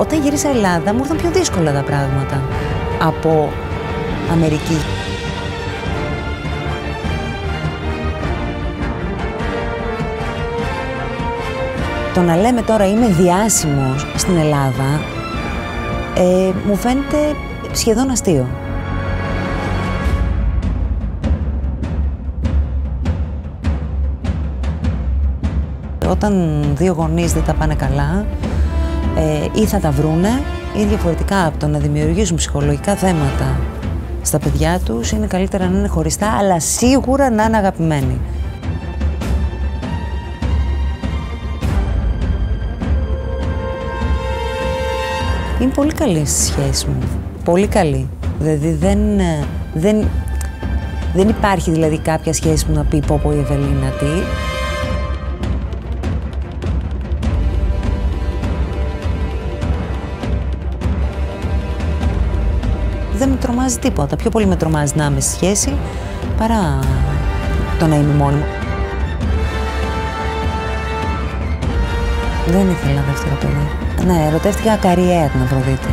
όταν γύρισα Ελλάδα μου ήρθαν πιο δύσκολα τα πράγματα από Αμερική. Το να λέμε τώρα είμαι διάσημος στην Ελλάδα ε, μου φαίνεται σχεδόν αστείο. Όταν δύο γονείς δεν τα πάνε καλά ε, ή θα τα βρούνε ή διαφορετικά από το να δημιουργήσουν ψυχολογικά θέματα στα παιδιά τους είναι καλύτερα να είναι χωριστά αλλά σίγουρα να είναι αγαπημένοι. Είναι πολύ καλή η σχέση μου. Πολύ καλή. Δηλαδή δεν, ε, δεν, δεν υπάρχει δηλαδή κάποια σχέση που να πει πω πω η Ευελίνα τι. Τρομάζει τίποτα. Πιο πολύ με τρομάζει να είμαι στη σχέση παρά το να είμαι μόνη μου. Δεν ήθελα δεύτερο παιδί. Ναι, ερωτεύτηκα καριέρα την Αφροδίτη.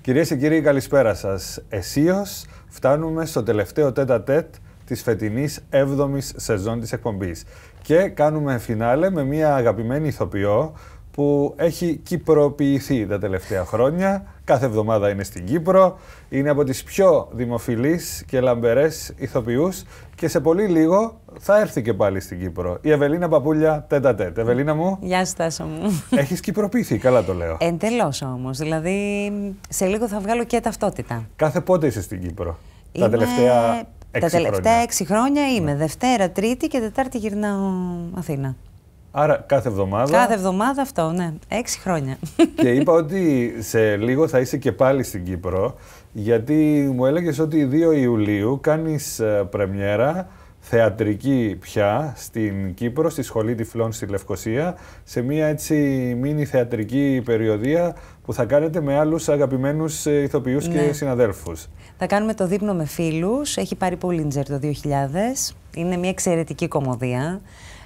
Κυρίες και κύριοι, καλησπέρα σας. Εσείω φτάνουμε στο τελευταίο τέτα τέτ της φετινής 7η σεζόν της εκπομπής. Και κάνουμε φινάλε με μια αγαπημένη ηθοποιό που έχει κυπροποιηθεί τα τελευταία χρόνια. Κάθε εβδομάδα είναι στην Κύπρο. Είναι από τις πιο δημοφιλείς και λαμπερές ηθοποιούς και σε πολύ λίγο θα έρθει και πάλι στην Κύπρο. Η Ευελίνα Παπούλια, τέτα τέτ. Ευελίνα μου. Γεια σου Τάσο μου. Έχεις κυπροποιηθεί, καλά το λέω. Εντελώς όμως. Δηλαδή, σε λίγο θα βγάλω και ταυτότητα. Κάθε πότε είσαι στην Κύπρο; Τα τελευταία έξι Τα τελευταία χρόνια. έξι χρόνια είμαι. Δευτέρα, Τρίτη και Τετάρτη γυρνάω Αθήνα. Άρα κάθε εβδομάδα. Κάθε εβδομάδα αυτό, ναι. Έξι χρόνια. Και είπα ότι σε λίγο θα είσαι και πάλι στην Κύπρο, γιατί μου έλεγες ότι 2 Ιουλίου κάνεις ε, πρεμιέρα θεατρική πια στην Κύπρο, στη Σχολή Τυφλών στη Λευκοσία, σε μια έτσι μίνι θεατρική περιοδία που θα κάνετε με άλλους αγαπημένους ε, ηθοποιούς και Ναι. συναδέλφους. Θα κάνουμε το δείπνο με φίλους. Έχει πάρει Πούλιντζερ το 2000. Είναι μια εξαιρετική κομμωδία.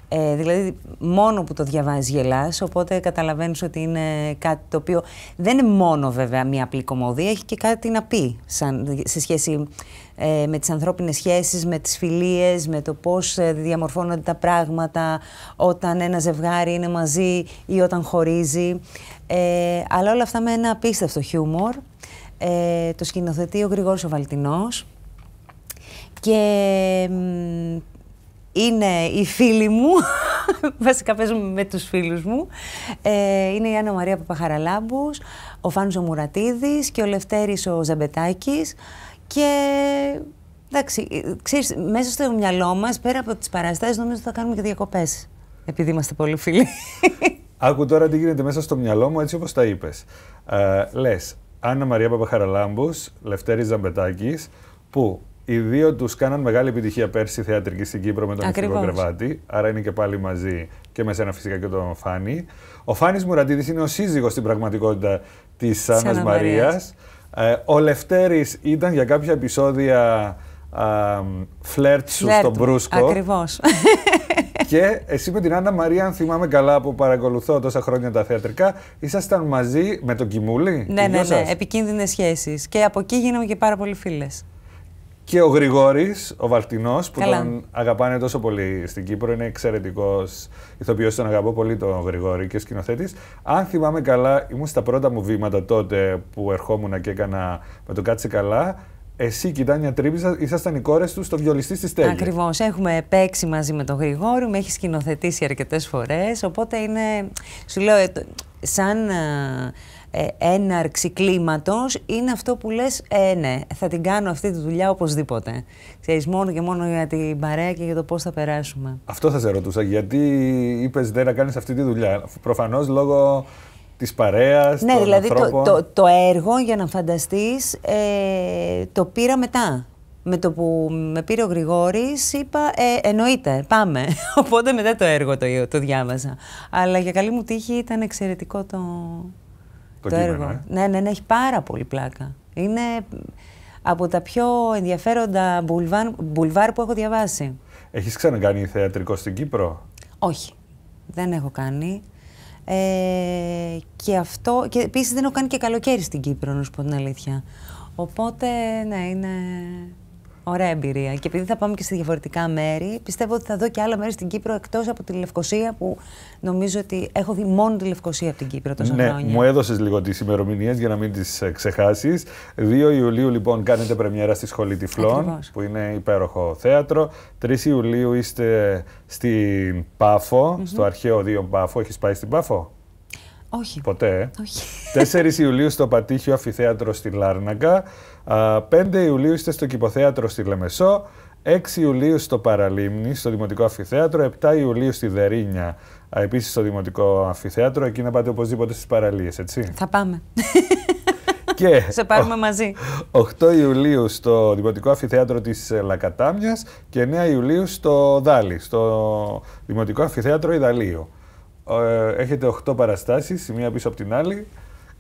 Ε, δηλαδή, μόνο που το διαβάζεις γελάς, οπότε καταλαβαίνεις ότι είναι κάτι το οποίο δεν είναι μόνο βέβαια μια απλή κομμωδία, έχει και κάτι να πει σαν, σε σχέση ε, με τις ανθρώπινες σχέσεις, με τις φιλίες, με το πώς ε, διαμορφώνονται τα πράγματα όταν ένα ζευγάρι είναι μαζί ή όταν χωρίζει. Ε, αλλά όλα αυτά με ένα απίστευτο χιούμορ. Ε, το σκηνοθετεί ο Γρηγόρης ο Βαλτινός και μ, είναι οι φίλοι μου, βασικά παίζουμε με τους φίλους μου, ε, είναι η Άννα Μαρία Παπαχαραλάμπους, ο Φάνος ο Μουρατίδης και ο Λευτέρης ο Ζαμπετάκης και εντάξει, ε, ξέρεις, μέσα στο μυαλό μας, πέρα από τις παραστάσεις, νομίζω ότι θα κάνουμε και διακοπές, επειδή είμαστε πολύ φίλοι. Άκου τώρα τι γίνεται μέσα στο μυαλό μου, έτσι όπως τα είπες. Ε, λες, Άννα Μαρία Παπαχαραλάμπους, Λευτέρης Ζαμπετάκης, που οι δύο τους κάναν μεγάλη επιτυχία πέρσι θεατρική στην Κύπρο με τον Ευθύμιο Ακριβώς. Κρεβάτη, άρα είναι και πάλι μαζί και με σένα φυσικά και τον Φάνη. Ο Φάνης Μουρατίδης είναι ο σύζυγος στην πραγματικότητα της Άννας Άννας Μαρίας. Μαρίας. Ε, ο Λευτέρης ήταν για κάποια επεισόδια α, φλερτ σου Φλερτ στον μου. Μπρούσκο. Ακριβώς. Και εσύ με την Άννα Μαρία, αν θυμάμαι καλά που παρακολουθώ τόσα χρόνια τα θεατρικά, ήσασταν μαζί με τον Κιμούλη. ναι, οι ναι, δυο ναι, σας; επικίνδυνες σχέσεις. Και από εκεί γίναμε και πάρα πολύ φίλες. Και ο Γρηγόρης, ο Βαλτινός, που Καλά. τον αγαπάνε τόσο πολύ στην Κύπρο, είναι εξαιρετικός ηθοποιός, τον αγαπώ πολύ τον Γρηγόρη και σκηνοθέτης. Αν θυμάμαι καλά, ήμουν στα πρώτα μου βήματα τότε που ερχόμουν και έκανα με το Κάτσε Καλά. Εσύ και η Τάνια Τρίπη ήσασταν οι κόρες του στο βιολιστή στη Στέγη. Ακριβώς. Έχουμε παίξει μαζί με τον Γρηγόρη, με έχει σκηνοθετήσει αρκετές φορές, οπότε είναι, σου λέω, ε, το- σαν ε, ε, έναρξη κλίματος, είναι αυτό που λες, ε, ναι, θα την κάνω αυτή τη δουλειά οπωσδήποτε. Ξέρεις, μόνο και μόνο για την παρέα και για το πώς θα περάσουμε. Αυτό θα σε ρωτούσα. Γιατί είπες δεν να κάνεις αυτή τη δουλειά. Προφανώς λόγω της παρέας, Ναι, των δηλαδή το, ανθρώπων. το, το έργο, για να φανταστείς, ε, το πήρα μετά. Με το που με πήρε ο Γρηγόρης, είπα, ε, εννοείται, πάμε. Οπότε μετά το έργο το, το διάβασα. Αλλά για καλή μου τύχη ήταν εξαιρετικό το, Το κείμενο, έργο. ε. Ναι, ναι, ναι, έχει πάρα πολύ πλάκα. Είναι από τα πιο ενδιαφέροντα μπουλβάρ, μπουλβάρ που έχω διαβάσει. Έχεις ξανακάνει θεατρικό στην Κύπρο; Όχι, δεν έχω κάνει. Ε, και αυτό, και επίσης δεν έχω κάνει και καλοκαίρι στην Κύπρο, να σου πω την αλήθεια. Οπότε, ναι, είναι Ωραία εμπειρία. Και επειδή θα πάμε και σε διαφορετικά μέρη, πιστεύω ότι θα δω και άλλα μέρη στην Κύπρο εκτός από τη Λευκοσία, που νομίζω ότι έχω δει μόνο τη Λευκοσία από την Κύπρο τόσα ναι, χρόνια. Μου έδωσες λίγο τις ημερομηνίες για να μην τις ε, ξεχάσεις. 2 Ιουλίου λοιπόν κάνετε πρεμιέρα στη Σχολή Τυφλών, που είναι υπέροχο θέατρο. 3 Ιουλίου είστε στην Πάφο, στο αρχαίο Δίο Πάφο. Έχεις πάει στην Πάφο; Όχι. Ποτέ. Ε; Όχι. 4 Ιουλίου στο Πατήχιο Αφιθέατρο στη Λάρνακα. 5 Ιουλίου είστε στο Κηποθέατρο στη Λεμεσό. 6 Ιουλίου στο Παραλίμνη, στο Δημοτικό Αφιθέατρο. 7 Ιουλίου στη Δερίνια, επίσης στο Δημοτικό Αφιθέατρο. Εκεί να πάτε οπωσδήποτε στις παραλίες, έτσι. Θα πάμε. Και Σε πάρουμε μαζί. 8 Ιουλίου στο Δημοτικό Αφιθέατρο της Λακατάμιας και 9 Ιουλίου στο Δάλι, στο Δημοτικό Αφιθέατρο Ιδαλίου. Ε, έχετε 8 παραστάσεις, η μία πίσω από την άλλη.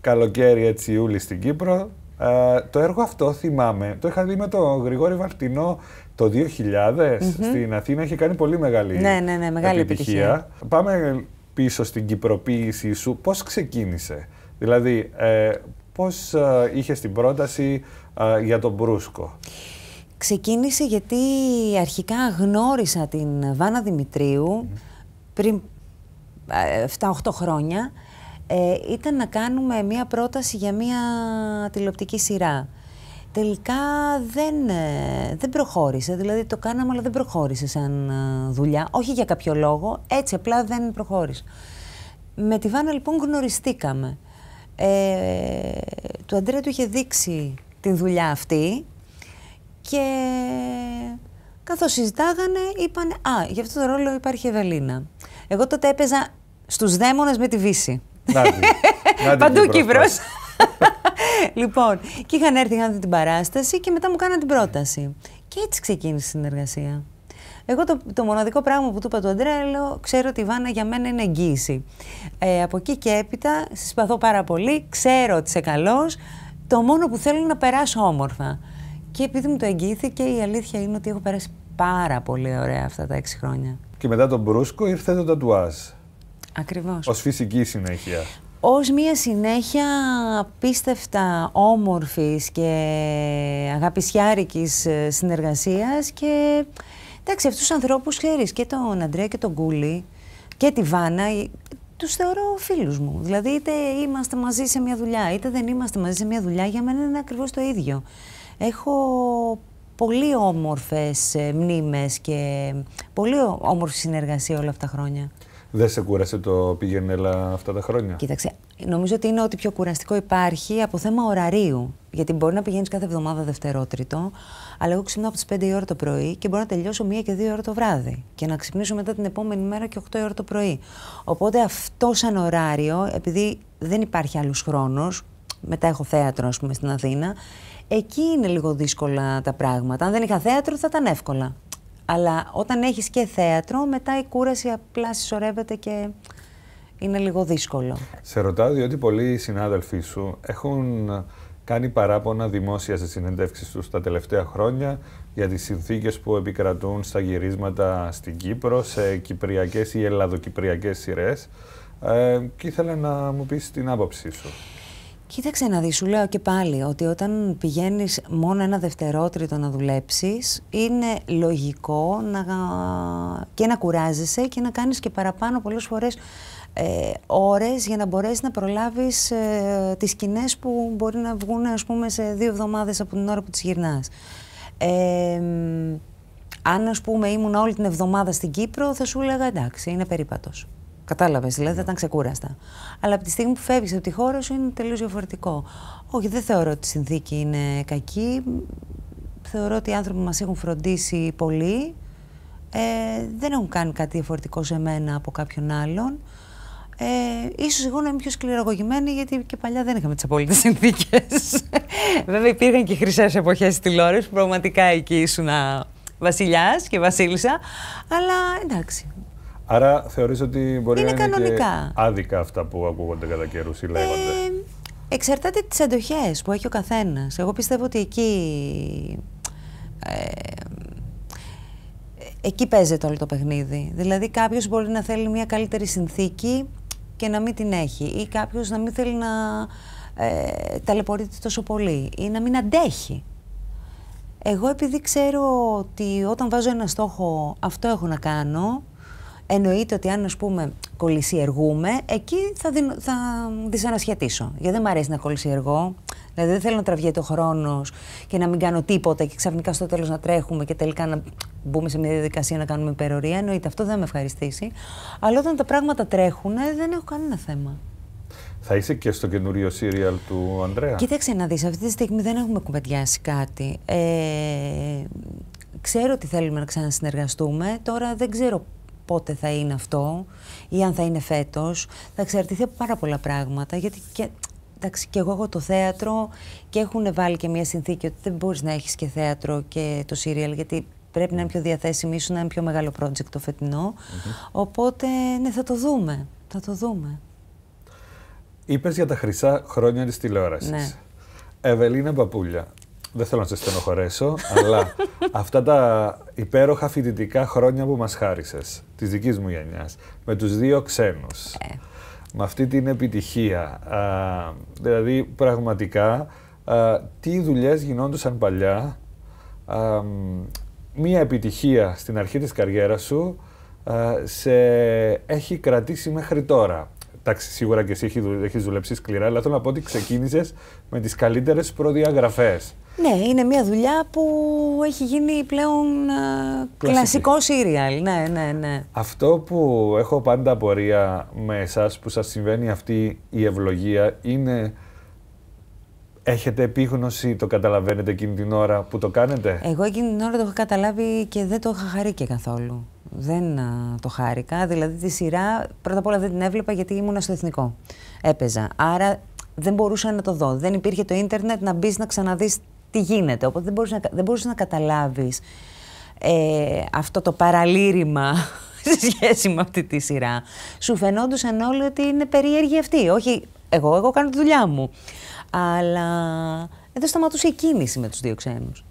Καλοκαίρι έτσι Ιούλη στην Κύπρο. Ε, το έργο αυτό θυμάμαι, το είχα δει με τον Γρηγόρη Βαρτινό το 2000 στην Αθήνα. Είχε κάνει πολύ μεγάλη, ναι, ναι, ναι, μεγάλη επιτυχία. Πάμε πίσω στην κυπροποίησή σου. Πώς ξεκίνησε, δηλαδή ε, πώς ε, είχες την πρόταση ε, για τον Μπρούσκο; Ξεκίνησε γιατί αρχικά γνώρισα την Βάνα Δημητρίου πριν 7-8 χρόνια ε, ήταν να κάνουμε μία πρόταση για μία τηλεοπτική σειρά. Τελικά δεν, ε, δεν προχώρησε, δηλαδή το κάναμε αλλά δεν προχώρησε σαν ε, δουλειά, όχι για κάποιο λόγο, έτσι απλά δεν προχώρησε. Με τη Βάνα λοιπόν γνωριστήκαμε. Ε, του Αντρέα του είχε δείξει την δουλειά αυτή και καθώς συζητάγανε είπαν «Α, για αυτό το ρόλο υπάρχει Ευελίνα». Εγώ τότε έπαιζα στους δαίμονες με τη Βύση. Παντού Κύπρος. λοιπόν, και είχαν έρθει, είχαν την παράσταση και μετά μου κάναν την πρόταση. Και έτσι ξεκίνησε η συνεργασία. Εγώ το, το μοναδικό πράγμα που του είπα του Αντρέα, λέω, ξέρω ότι η Βάνα για μένα είναι εγγύηση. Ε, από εκεί και έπειτα, συμπαθώ πάρα πολύ, ξέρω ότι είσαι καλός, το μόνο που θέλω είναι να περάσω όμορφα. Και επειδή μου το εγγύηθηκε, η αλήθεια είναι ότι έχω περάσει πάρα πολύ ωραία αυτά τα έξι χρόνια. Και μετά τον Μπρούσκο ήρθε το τατουάζ. Ακριβώς. Ως φυσική συνέχεια. Ως μία συνέχεια πίστευτα όμορφης και αγαπησιάρικης ε, συνεργασίας και εντάξει αυτούς τους ανθρώπους ξέρεις και τον Αντρέα και τον Κούλι και τη Βάνα ε, τους θεωρώ φίλους μου. Δηλαδή είτε είμαστε μαζί σε μια δουλειά είτε δεν είμαστε μαζί σε μια δουλειά για μένα είναι ακριβώς το ίδιο. Έχω πολύ όμορφες ε, μνήμες και πολύ όμορφη συνεργασία όλα αυτά τα χρόνια. Δεν σε κούρασε το πήγαινε έλα αυτά τα χρόνια; Κοίταξε, νομίζω ότι είναι ό,τι πιο κουραστικό υπάρχει από θέμα ωραρίου. Γιατί μπορεί να πηγαίνεις κάθε εβδομάδα δευτερότριτο, αλλά εγώ ξυπνάω από τις 5 η ώρα το πρωί και μπορώ να τελειώσω 1 και 2 ώρα το βράδυ. Και να ξυπνήσω μετά την επόμενη μέρα και 8 η ώρα το πρωί. Οπότε αυτό σαν ωράριο, επειδή δεν υπάρχει άλλος χρόνος, μετά έχω θέατρο, ας πούμε, στην Αθήνα, εκεί είναι λίγο δύσκολα τα πράγματα. Αν δεν είχα θέατρο, θα ήταν εύκολα. Αλλά όταν έχεις και θέατρο, μετά η κούραση απλά συσσωρεύεται και είναι λίγο δύσκολο. Σε ρωτάω διότι πολλοί συνάδελφοί σου έχουν κάνει παράπονα δημόσια σε συνεντεύξεις τους τα τελευταία χρόνια για τις συνθήκες που επικρατούν στα γυρίσματα στην Κύπρο, σε κυπριακές ή ελλαδοκυπριακές σειρές ε, και ήθελα να μου πεις την άποψή σου. Κοίταξε να δεις, σου λέω και πάλι ότι όταν πηγαίνεις μόνο ένα δευτερότριτο να δουλέψεις, είναι λογικό να, και να κουράζεσαι και να κάνεις και παραπάνω πολλές φορές ε, ώρες για να μπορέσεις να προλάβεις ε, τις σκηνές που μπορεί να βγουν ας πούμε σε δύο εβδομάδες από την ώρα που τις γυρνάς. Ε, αν ας πούμε ήμουν όλη την εβδομάδα στην Κύπρο θα σου έλεγα εντάξει είναι περίπατος. Κατάλαβες, δηλαδή θα ήταν ξεκούραστα. Αλλά από τη στιγμή που φεύγεις από τη χώρα σου είναι τελείως διαφορετικό. Όχι, δεν θεωρώ ότι η συνθήκη είναι κακή. Θεωρώ ότι οι άνθρωποι μας έχουν φροντίσει πολύ. Ε, δεν έχουν κάνει κάτι διαφορετικό σε μένα από κάποιον άλλον. Ε, ίσως εγώ να είμαι πιο σκληρογωγημένη γιατί και παλιά δεν είχαμε τις απόλυτες συνθήκες. Βέβαια υπήρχαν και χρυσές εποχές στη τηλεόραση που πραγματικά εκεί ήσουν βασιλιάς και βασίλισσα. Αλλά εντάξει, Άρα θεωρείς ότι μπορεί είναι να είναι κανονικά. και άδικα αυτά που ακούγονται κατά καιρούς ή λέγονται; Ε, εξαρτάται τις αντοχές που έχει ο καθένας. Εγώ πιστεύω ότι εκεί... Ε, εκεί παίζεται όλο το παιχνίδι. Δηλαδή κάποιος μπορεί να θέλει μια καλύτερη συνθήκη και να μην την έχει ή κάποιος να μην θέλει να ε, ταλαιπωρείται τόσο πολύ ή να μην αντέχει. Εγώ επειδή ξέρω ότι όταν βάζω ένα στόχο αυτό έχω να κάνω, εννοείται ότι αν ας πούμε κολλησιεργούμε, εκεί θα, θα δυσανασχετήσω. Γιατί δεν μου αρέσει να κολλησιεργώ. Δηλαδή δεν θέλω να τραβιέται ο χρόνος και να μην κάνω τίποτα και ξαφνικά στο τέλος να τρέχουμε και τελικά να μπούμε σε μια διαδικασία να κάνουμε υπερορία. Εννοείται αυτό δεν θα με ευχαριστήσει. Αλλά όταν τα πράγματα τρέχουν, δεν έχω κανένα θέμα. Θα είσαι και στο καινούριο σύριαλ του Ανδρέα; Κοίταξε να δεις, αυτή τη στιγμή δεν έχουμε κουβεντιάσει κάτι. Ε, ξέρω ότι θέλουμε να ξανασυνεργαστούμε. Τώρα δεν ξέρω πότε θα είναι αυτό ή αν θα είναι φέτος. Θα εξαρτηθεί από πάρα πολλά πράγματα. Γιατί και, εντάξει, και εγώ έχω το θέατρο και έχουν βάλει και μια συνθήκη ότι δεν μπορείς να έχεις και θέατρο και το σύριαλ γιατί πρέπει να είναι πιο διαθέσιμη, ίσως να είναι πιο μεγάλο project το φετινο Οπότε, ναι, θα το δούμε. Θα το δούμε. Είπες για τα χρυσά χρόνια της τηλεόρασης. Ναι. Ευελίνα Παπούλια. Δεν θέλω να σε στενοχωρέσω, αλλά αυτά τα υπέροχα φοιτητικά χρόνια που μας χάρισες, της δικής μου γενιάς, με τους δύο ξένους, ε. με αυτή την επιτυχία, α, δηλαδή πραγματικά, α, τι δουλειές γινόντουσαν παλιά, α, μία επιτυχία στην αρχή της καριέρας σου, σε έχει κρατήσει μέχρι τώρα. Εντάξει, σίγουρα και εσύ έχεις δουλέψει σκληρά, αλλά θέλω να πω ότι ξεκίνησες με τις καλύτερες προδιαγραφές. Ναι, είναι μια δουλειά που έχει γίνει πλέον κλασικό σύριαλ. Ναι, ναι, ναι. Αυτό που έχω πάντα απορία με εσάς που σας συμβαίνει αυτή η ευλογία είναι Έχετε επίγνωση, το καταλαβαίνετε εκείνη την ώρα που το κάνετε; Εγώ εκείνη την ώρα το είχα καταλάβει και δεν το είχα χαρεί και καθόλου. Δεν το χάρηκα. Δηλαδή τη σειρά πρώτα απ' όλα δεν την έβλεπα γιατί ήμουν στο εθνικό. Έπαιζα. Άρα δεν μπορούσα να το δω. Δεν υπήρχε το ίντερνετ να μπεις να ξαναδείς τι γίνεται. Οπότε δεν μπορούσε να, δεν μπορούσες να καταλάβεις ε, αυτό το παραλήρημα σε σχέση με αυτή τη σειρά. Σου φαινόντουσαν όλοι ότι είναι περίεργοι αυτοί. Όχι, εγώ, εγώ κάνω τη δουλειά μου. Αλλά εδώ σταματούσε η κίνηση με τους δύο ξένους.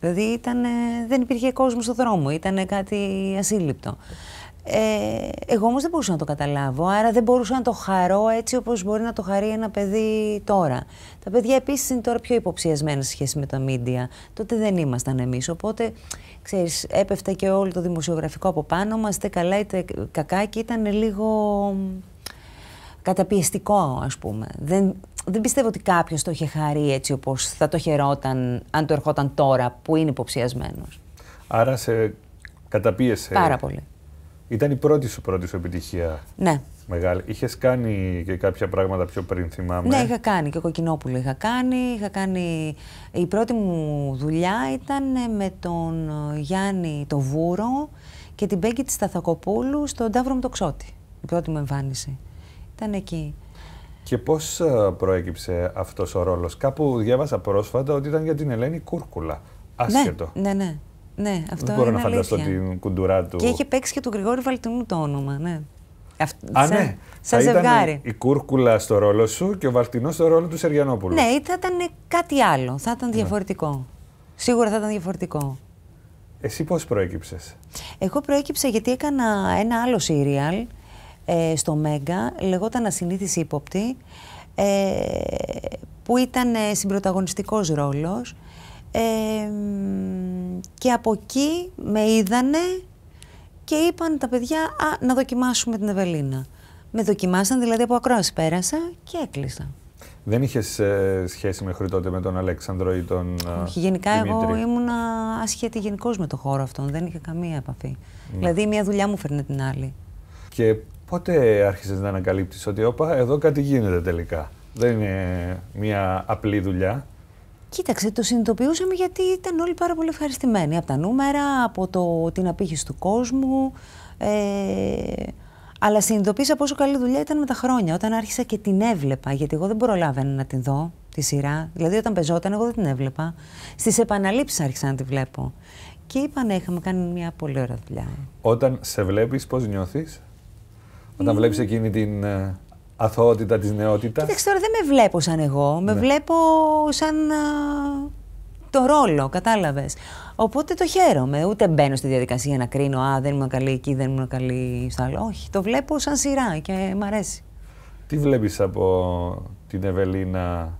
Δηλαδή ήταν, δεν υπήρχε κόσμος στο δρόμο, ήταν κάτι ασύλληπτο. Ε, εγώ όμως δεν μπορούσα να το καταλάβω, άρα δεν μπορούσα να το χαρώ έτσι όπως μπορεί να το χαρεί ένα παιδί τώρα. Τα παιδιά επίσης είναι τώρα πιο υποψιασμένα σε σχέση με τα μίντια. Τότε δεν ήμασταν εμείς, οπότε ξέρεις, έπεφτε και όλο το δημοσιογραφικό από πάνω μας, είτε καλά είτε κακά και ήταν λίγο καταπιεστικό ας πούμε. Δεν, δεν πιστεύω ότι κάποιος το είχε χαρεί έτσι όπως θα το χαιρόταν αν το ερχόταν τώρα που είναι υποψιασμένος. Άρα σε καταπίεσε. Πάρα πολύ. Ήταν η πρώτη σου πρώτη σου επιτυχία. Ναι. Μεγάλη. Είχες κάνει και κάποια πράγματα πιο πριν, θυμάμαι. Ναι, είχα κάνει και κοκκινόπουλο είχα κάνει. Είχα κάνει... Η πρώτη μου δουλειά ήταν με τον Γιάννη το Βούρο και την Μπέγκη της Σταθακοπούλου στον Ταύρο με το Ξώτη. Η πρώτη μου εμφάνιση. Ήταν εκεί. Και πώς ε, προέκυψε αυτός ο ρόλος. Κάπου διάβασα πρόσφατα ότι ήταν για την Ελένη Κούρκουλα. Άσχετο. Ναι, ναι, ναι. Ναι αυτό Δεν μπορώ να φανταστώ την κουντουρά του. Και είχε παίξει και του Γρηγόρη Βαλτινού το όνομα, ναι. Α, σαν, ναι. Σαν ζευγάρι. Ήταν η Κούρκουλα στο ρόλο σου και ο Βαλτινός στο ρόλο του Σεριανόπουλου. Ναι, θα ήταν κάτι άλλο. Θα ήταν ναι. διαφορετικό. Σίγουρα θα ήταν διαφορετικό. Εσύ πώς προέκυψες; Εγώ προέκυψα γιατί έκανα ένα άλλο σύριαλ ε, στο Μέγκα, λεγόταν Ασυνήθιση ύποπτη, ε, που ήταν ε, συμπροταγωνιστικός ρόλος ε, και από εκεί με είδανε και είπαν τα παιδιά α, να δοκιμάσουμε την Ευελίνα. Με δοκιμάσαν, δηλαδή από ακρόαση πέρασα και έκλεισα. Δεν είχες ε, σχέση μέχρι τότε με τον Αλέξανδρο ή τον. Όχι, γενικά Δημήτρη; εγώ ήμουνα ασχέτη γενικώς με το χώρο αυτόν. Δεν είχα καμία επαφή. Ναι. Δηλαδή, μια δουλειά μου φέρνε την άλλη. Και Πότε άρχισες να ανακαλύπτεις ότι όπα, εδώ κάτι γίνεται τελικά. Δεν είναι μια απλή δουλειά. Κοίταξε, το συνειδητοποιούσαμε γιατί ήταν όλοι πάρα πολύ ευχαριστημένοι. Από τα νούμερα, από το, την απήχηση του κόσμου. Ε, αλλά συνειδητοποίησα πόσο καλή δουλειά ήταν με τα χρόνια. Όταν άρχισα και την έβλεπα, γιατί εγώ δεν προλάβαινα να την δω τη σειρά. Δηλαδή, όταν πεζόταν, εγώ δεν την έβλεπα. Στις επαναλήψεις άρχισα να τη βλέπω. Και είπα, ναι, είχαμε κάνει μια πολύ ωραία δουλειά. Όταν σε βλέπεις, πώς νιώθεις; Όταν mm. βλέπεις εκείνη την uh, αθωότητα της νεότητας. Κοίταξε τώρα δεν με βλέπω σαν εγώ, με ναι. βλέπω σαν uh, το ρόλο, κατάλαβες. Οπότε το χαίρομαι. Ούτε μπαίνω στη διαδικασία να κρίνω, α, δεν ήμουν καλή εκεί, δεν ήμουν καλή στο άλλο. Όχι, το βλέπω σαν σειρά και μ' αρέσει. Τι βλέπεις από την Ευελίνα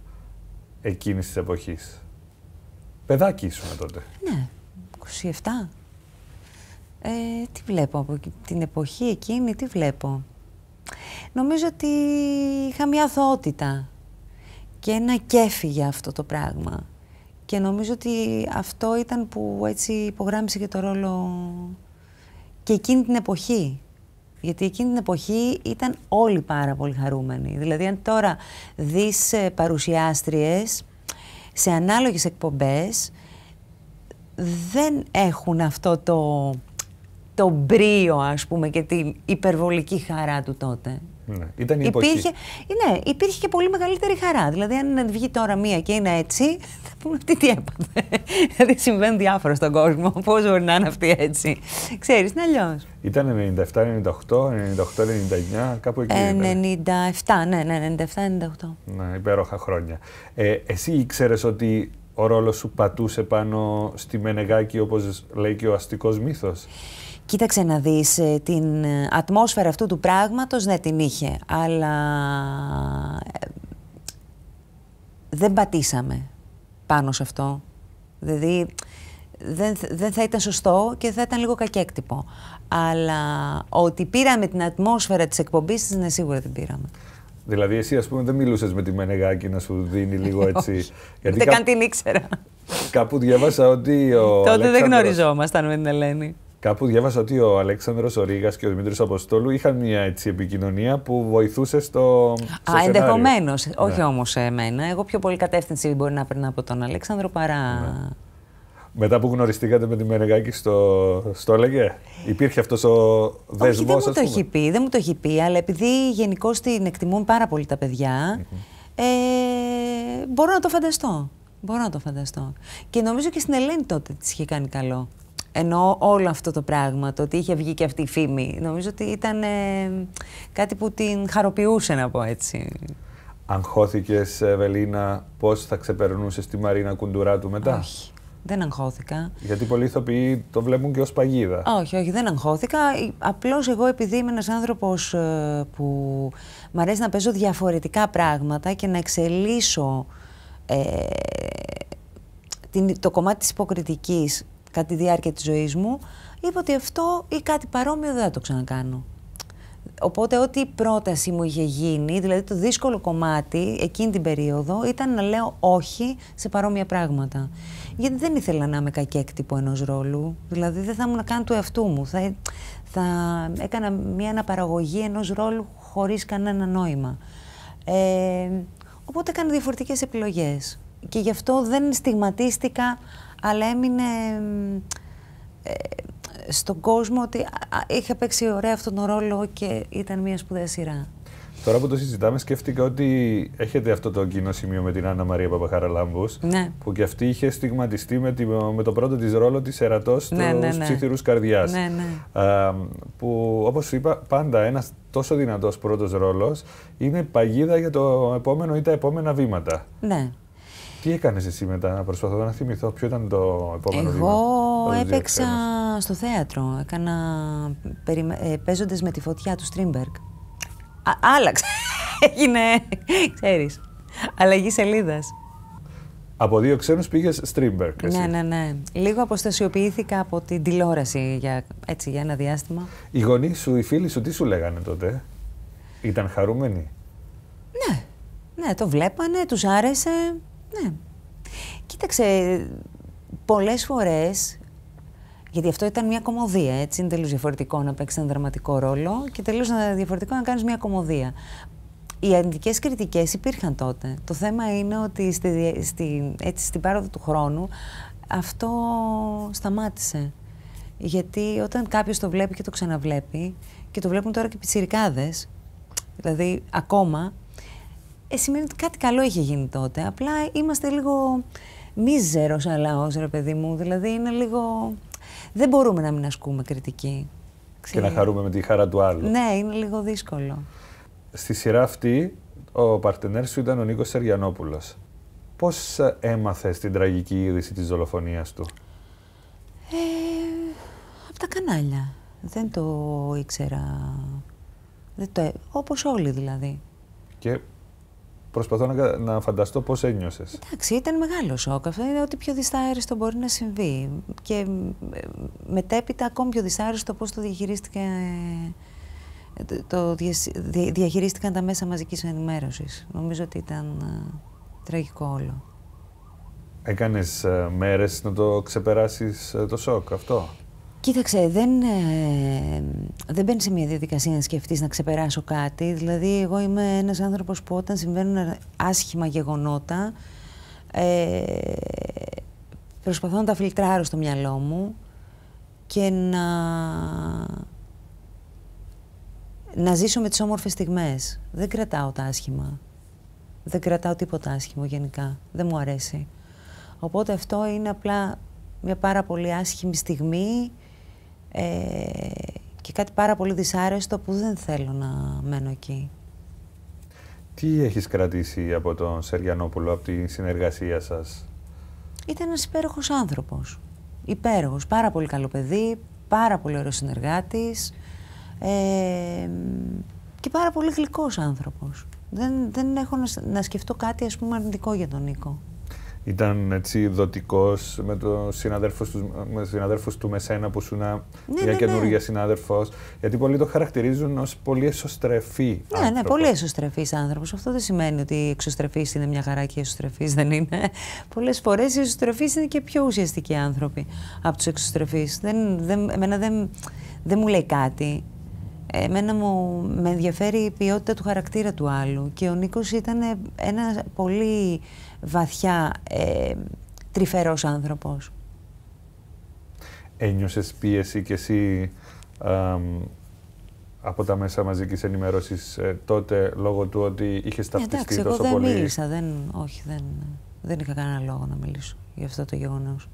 εκείνης της εποχής; Παιδάκι ήσουν τότε. Ναι, 27. Ε, τι βλέπω από την εποχή εκείνη, τι βλέπω. Νομίζω ότι είχα μια αθωότητα και ένα κέφι για αυτό το πράγμα. Και νομίζω ότι αυτό ήταν που έτσι υπογράμμισε και το ρόλο και εκείνη την εποχή. Γιατί εκείνη την εποχή ήταν όλοι πάρα πολύ χαρούμενοι. Δηλαδή αν τώρα δεις ε, παρουσιάστριες σε ανάλογες εκπομπές δεν έχουν αυτό το, το μπρίο ας πούμε και την υπερβολική χαρά του τότε. Ναι, ήταν η υπήρχε, ναι, υπήρχε και πολύ μεγαλύτερη χαρά. Δηλαδή, αν βγει τώρα μία και είναι έτσι, θα πούμε τι τι έπαθε. δηλαδή, συμβαίνουν διάφορα στον κόσμο. Πώς μπορεί να είναι αυτή έτσι. Ξέρεις, είναι αλλιώς. Ήταν 97, 98, 98, 99, κάπου εκεί. 97, ναι, ναι, 97, 98. Ναι, υπέροχα χρόνια. Ε, εσύ ήξερες ότι ο ρόλος σου πατούσε πάνω στη Μενεγάκη, όπως λέει και ο αστικός μύθος; Κοίταξε να δεις, ε, την ε, ατμόσφαιρα αυτού του πράγματος, ναι, την είχε, αλλά ε, δεν πατήσαμε πάνω σε αυτό. Δηλαδή, δεν, δεν θα ήταν σωστό και θα ήταν λίγο κακέκτυπο. Αλλά ότι πήραμε την ατμόσφαιρα της εκπομπής της, ναι, σίγουρα την πήραμε. Δηλαδή, εσύ, ας πούμε, δεν μιλούσες με τη Μενεγάκη να σου δίνει λίγο έτσι... γιατί καν την ήξερα. Κάπου διάβασα ότι ο Τότε δεν γνωριζόμασταν με την Ελένη. Κάπου διάβασα ότι ο Αλέξανδρος ο και ο Δημήτρης Αποστόλου είχαν μια έτσι επικοινωνία που βοηθούσε στο, στο Α, ενδεχομένως. Όχι ναι. όμως εμένα. Εγώ πιο πολύ κατεύθυνση μπορεί να παίρνω από τον Αλέξανδρο παρά. Ναι. Μετά που γνωριστήκατε με τη Μενεγάκη στο, στο έλεγε, υπήρχε αυτός ο δεσμός, Όχι, δεν μου το έχει πει, δεν μου το έχει πει, αλλά επειδή γενικώ την εκτιμούν πάρα πολύ τα παιδιά, ε, μπορώ να το φανταστώ. Μπορώ να το φανταστώ. Και νομίζω και στην Ελένη τότε της είχε κάνει καλό. Ενώ όλο αυτό το πράγμα, το ότι είχε βγει και αυτή η φήμη, νομίζω ότι ήταν ε, κάτι που την χαροποιούσε, να πω έτσι. Αγχώθηκες, Ευελίνα, πώς θα ξεπερνούσες τη Μαρίνα Κουντουράτου μετά; Όχι, δεν αγχώθηκα. Γιατί πολλοί ηθοποιοί το βλέπουν και ως παγίδα. Όχι, όχι, δεν αγχώθηκα. Απλώς εγώ επειδή είμαι ένας άνθρωπος ε, που μου αρέσει να παίζω διαφορετικά πράγματα και να εξελίσσω ε, το κομμάτι της υποκριτικής κατά τη διάρκεια της ζωής μου, είπα ότι αυτό ή κάτι παρόμοιο δεν θα το ξανακάνω. Οπότε ό,τι πρόταση μου είχε γίνει, δηλαδή το δύσκολο κομμάτι εκείνη την περίοδο ήταν να λέω όχι σε παρόμοια πράγματα. Γιατί δεν ήθελα να είμαι κακέκτυπο ενός ρόλου, δηλαδή δεν θα ήμουν καν του εαυτού μου. Θα, θα έκανα μια αναπαραγωγή ενός ρόλου χωρίς κανένα νόημα. Ε, οπότε έκανα διαφορετικές επιλογές. Και γι' αυτό δεν στιγματίστηκα αλλά έμεινε ε, στον κόσμο ότι είχα παίξει ωραία αυτόν τον ρόλο και ήταν μια σπουδαία σειρά. Τώρα που το συζητάμε, σκέφτηκα ότι έχετε αυτό το κοινό σημείο με την Άννα Μαρία Παπαχαραλάμπους, ναι. που και αυτή είχε στιγματιστεί με, τη, με το πρώτο της ρόλο της Ερατός ναι, στους ναι, ναι. ψήθυρους καρδιάς. Ναι, ναι. που, όπως σου είπα, πάντα ένας τόσο δυνατός πρώτος ρόλος είναι παγίδα για το επόμενο ή τα επόμενα βήματα. Ναι. Τι έκανες εσύ μετά, προσπαθώ να θυμηθώ, ποιο ήταν το επόμενο Εγώ βήμα. Εγώ έπαιξα στο θέατρο, έκανα ε, παίζοντας με τη φωτιά του Στρίμπεργκ. Άλλαξε, έγινε, ξέρεις, αλλαγή σελίδας. Από δύο ξένους πήγες Στρίμπεργκ, Ναι, ναι, ναι. Λίγο αποστασιοποιήθηκα από την τηλεόραση για, έτσι, για ένα διάστημα. Οι γονείς σου, οι φίλοι σου, τι σου λέγανε τότε, ήταν χαρούμενοι; Ναι, ναι, το βλέπανε, τους άρεσε. Ναι. Κοίταξε, πολλές φορές, γιατί αυτό ήταν μια κομμωδία, έτσι, είναι τελείως διαφορετικό να παίξεις ένα δραματικό ρόλο και τελείως διαφορετικό να κάνεις μια κομμωδία. Οι αρνητικές κριτικές υπήρχαν τότε. Το θέμα είναι ότι στη, στη, έτσι, στην πάροδο του χρόνου αυτό σταμάτησε. Γιατί όταν κάποιος το βλέπει και το ξαναβλέπει, και το βλέπουν τώρα και πιτσιρικάδες, δηλαδή ακόμα, ε, σημαίνει ότι κάτι καλό είχε γίνει τότε. Απλά είμαστε λίγο μίζερος σαν λαός, ρε παιδί μου. Δηλαδή είναι λίγο... Δεν μπορούμε να μην ασκούμε κριτική. Και να χαρούμε με τη χαρά του άλλου. Ναι, είναι λίγο δύσκολο. Στη σειρά αυτή, ο παρτενέρ σου ήταν ο Νίκος Σεργιανόπουλος. Πώς ε, έμαθες την τραγική είδηση της δολοφονίας του; Ε, από τα κανάλια. Δεν το ήξερα. Δεν το, όπως όλοι δηλαδή. Και προσπαθώ να, να φανταστώ πώς ένιωσες. Εντάξει, ήταν μεγάλο σοκ. Αυτό είναι ό,τι πιο δυστάριστο μπορεί να συμβεί. Και ε, μετέπειτα ακόμη πιο δυστάριστο πώς το διαχειρίστηκε ε, το διαχειρίστηκαν τα μέσα μαζικής ενημέρωσης. Νομίζω ότι ήταν ε, τραγικό όλο. Έκανες ε, μέρες να το ξεπεράσεις ε, το σοκ αυτό; Κοίταξε, δεν, ε, δεν μπαίνει σε μια διαδικασία να σκεφτείς να ξεπεράσω κάτι. Δηλαδή, εγώ είμαι ένας άνθρωπος που όταν συμβαίνουν άσχημα γεγονότα, ε, προσπαθώ να τα φιλτράρω στο μυαλό μου και να, να ζήσω με τις όμορφες στιγμές. Δεν κρατάω τα άσχημα. Δεν κρατάω τίποτα άσχημο γενικά. Δεν μου αρέσει. Οπότε αυτό είναι απλά μια πάρα πολύ άσχημη στιγμή ε, και κάτι πάρα πολύ δυσάρεστο που δεν θέλω να μένω εκεί. Τι έχεις κρατήσει από τον Σεριανόπουλο, από τη συνεργασία σας; Ήταν ένας υπέροχος άνθρωπος. Υπέροχος, πάρα πολύ καλό παιδί, πάρα πολύ ωραίος συνεργάτης ε, και πάρα πολύ γλυκός άνθρωπος. Δεν, δεν έχω να, να σκεφτώ κάτι ας πούμε αρνητικό για τον Νίκο ήταν έτσι δοτικός με, το συναδέρφους του, με τους συναδέρφους του Μεσένα που σου ναι, μια ναι, καινούργια ναι. συνάδελφος. Γιατί πολλοί το χαρακτηρίζουν ως πολύ εσωστρεφή Ναι, άνθρωπος. ναι, πολύ εσωστρεφής άνθρωπος. Αυτό δεν σημαίνει ότι η εξωστρεφής είναι μια χαρά και η εσωστρεφής δεν είναι. Πολλές φορές οι εσωστρεφείς είναι και πιο ουσιαστικοί άνθρωποι από τους εξωστρεφείς. Δεν, δεν, εμένα δεν, δεν μου λέει κάτι. Εμένα μου με ενδιαφέρει η ποιότητα του χαρακτήρα του άλλου και ο Νίκος ήταν ένα πολύ βαθιά ε, τρυφερός άνθρωπος. Ένιωσες πίεση κι εσύ από τα μέσα μαζικής ενημέρωσης ε, τότε λόγω του ότι είχες ταυτιστεί Εντάξει, τόσο εγώ δεν πολύ; μίλησα, δεν, όχι, δεν, δεν είχα κανένα λόγο να μιλήσω για αυτό το γεγονός.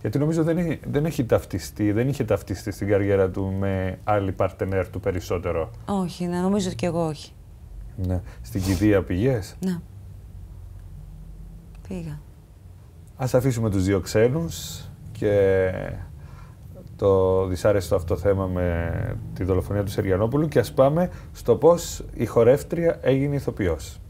Γιατί νομίζω δεν έχει, δεν έχει ταυτιστεί, δεν είχε ταυτιστεί στην καριέρα του με άλλη παρτενέρ του περισσότερο. Όχι, ναι, νομίζω και εγώ όχι. Ναι. Στην κηδεία πηγές. Ναι. Πήγα. Ας αφήσουμε τους δύο ξένους και το δυσάρεστο αυτό θέμα με τη δολοφονία του Σεριανόπουλου και ας πάμε στο πώς η χορεύτρια έγινε ηθοποιός.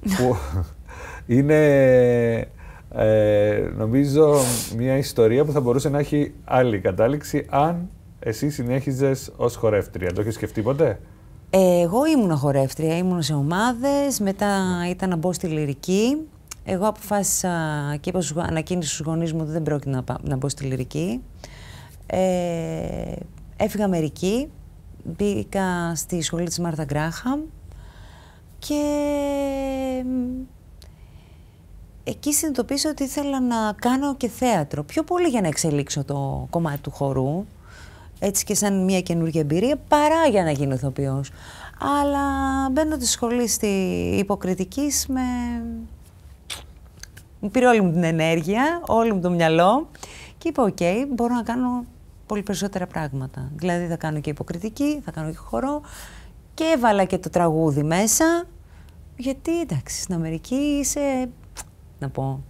που είναι ε, νομίζω μια ιστορία που θα μπορούσε να έχει άλλη κατάληξη αν εσύ συνέχιζες ως χορεύτρια. Το έχεις σκεφτεί ποτέ; Ε, εγώ ήμουν χορεύτρια, ήμουν σε ομάδες, μετά ήταν να μπω στη λυρική. Εγώ αποφάσισα και είπα στους, ανακοίνησα στους γονείς μου ότι δεν πρόκειται να, να μπω στη λυρική. Ε, έφυγα Αμερική, μπήκα στη σχολή της Μάρθα Γκράχαμ και εκεί συνειδητοποίησα ότι ήθελα να κάνω και θέατρο. Πιο πολύ για να εξελίξω το κομμάτι του χορού, έτσι και σαν μια καινούργια εμπειρία, παρά για να γίνω ηθοποιός. Αλλά μπαίνω στη σχολή στη υποκριτικής με μου πήρε όλη μου την ενέργεια, όλο μου το μυαλό και είπα: Οκ, μπορώ να κάνω πολύ περισσότερα πράγματα. Δηλαδή, θα κάνω και υποκριτική, θα κάνω και χορό και έβαλα και το τραγούδι μέσα. Γιατί εντάξει, στην Αμερική είσαι. Να πω.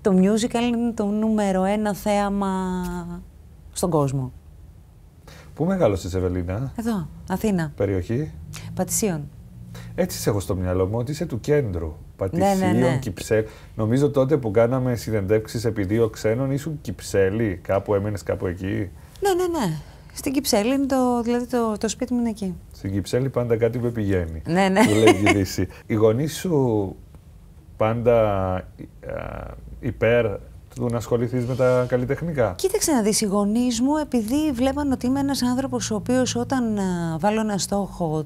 Το musical είναι το νούμερο ένα θέαμα στον κόσμο. Πού μεγάλωσες, Ευελίνα; Εδώ, Αθήνα. Περιοχή; Πατησίων. Έτσι σε έχω στο μυαλό μου ότι είσαι του κέντρου. Πατησίων, ναι, ναι, ναι. Κυψέλη. Νομίζω τότε που κάναμε συνεντεύξεις επί δύο ξένων ήσουν Κυψέλη. Κάπου έμενες κάπου εκεί; Ναι, ναι, ναι. Στην Κυψέλη είναι το, δηλαδή το, το σπίτι μου είναι εκεί. Στην Κυψέλη πάντα κάτι που πηγαίνει. Ναι, ναι. Που λέει Οι γονείς σου πάντα α, υπέρ του να ασχοληθείς με τα καλλιτεχνικά. Κοίταξε να δεις, οι γονείς μου, επειδή βλέπαν ότι είμαι ένας άνθρωπος ο οποίος όταν βάλω ένα στόχο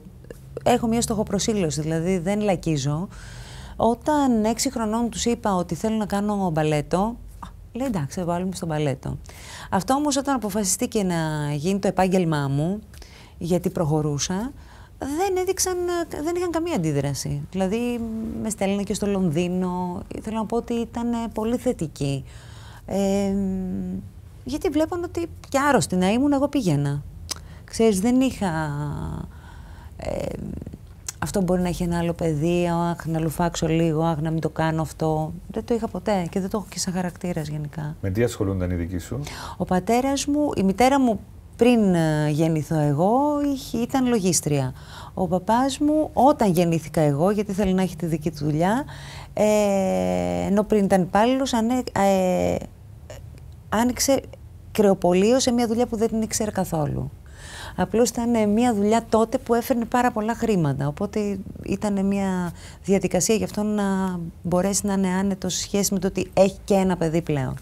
έχω μια στοχοπροσύλωση, δηλαδή δεν λακίζω. Όταν έξι χρονών τους είπα ότι θέλω να κάνω μπαλέτο, λέει εντάξει, βάλουμε στο μπαλέτο. Αυτό όμως όταν αποφασιστήκε να γίνει το επάγγελμά μου, γιατί προχωρούσα, δεν έδειξαν, δεν είχαν καμία αντίδραση. Δηλαδή με στέλνανε και στο Λονδίνο, θέλω να πω ότι ήταν πολύ θετική. Ε, γιατί βλέπαν ότι και άρρωστη να ήμουν, εγώ πήγαινα. Ξέρεις, δεν είχα αυτό μπορεί να έχει ένα άλλο παιδί, αχ, να λουφάξω λίγο, αχ, να μην το κάνω αυτό. Δεν το είχα ποτέ και δεν το έχω και σαν χαρακτήρας γενικά. Με τι ασχολούνταν οι δικοί σου, Ο πατέρας μου, η μητέρα μου πριν ε, γεννηθώ εγώ είχε, ήταν λογίστρια. Ο παπάς μου όταν γεννήθηκα εγώ, γιατί θέλει να έχει τη δική του δουλειά, ε, ενώ πριν ήταν υπάλληλος, ε, άνοιξε κρεοπολείο σε μια δουλειά που δεν την ήξερε καθόλου. Απλώς ήταν μια δουλειά τότε που έφερνε πάρα πολλά χρήματα. Οπότε ήταν μια διαδικασία για αυτό να μπορέσει να είναι άνετος σε σχέση με το ότι έχει και ένα παιδί πλέον.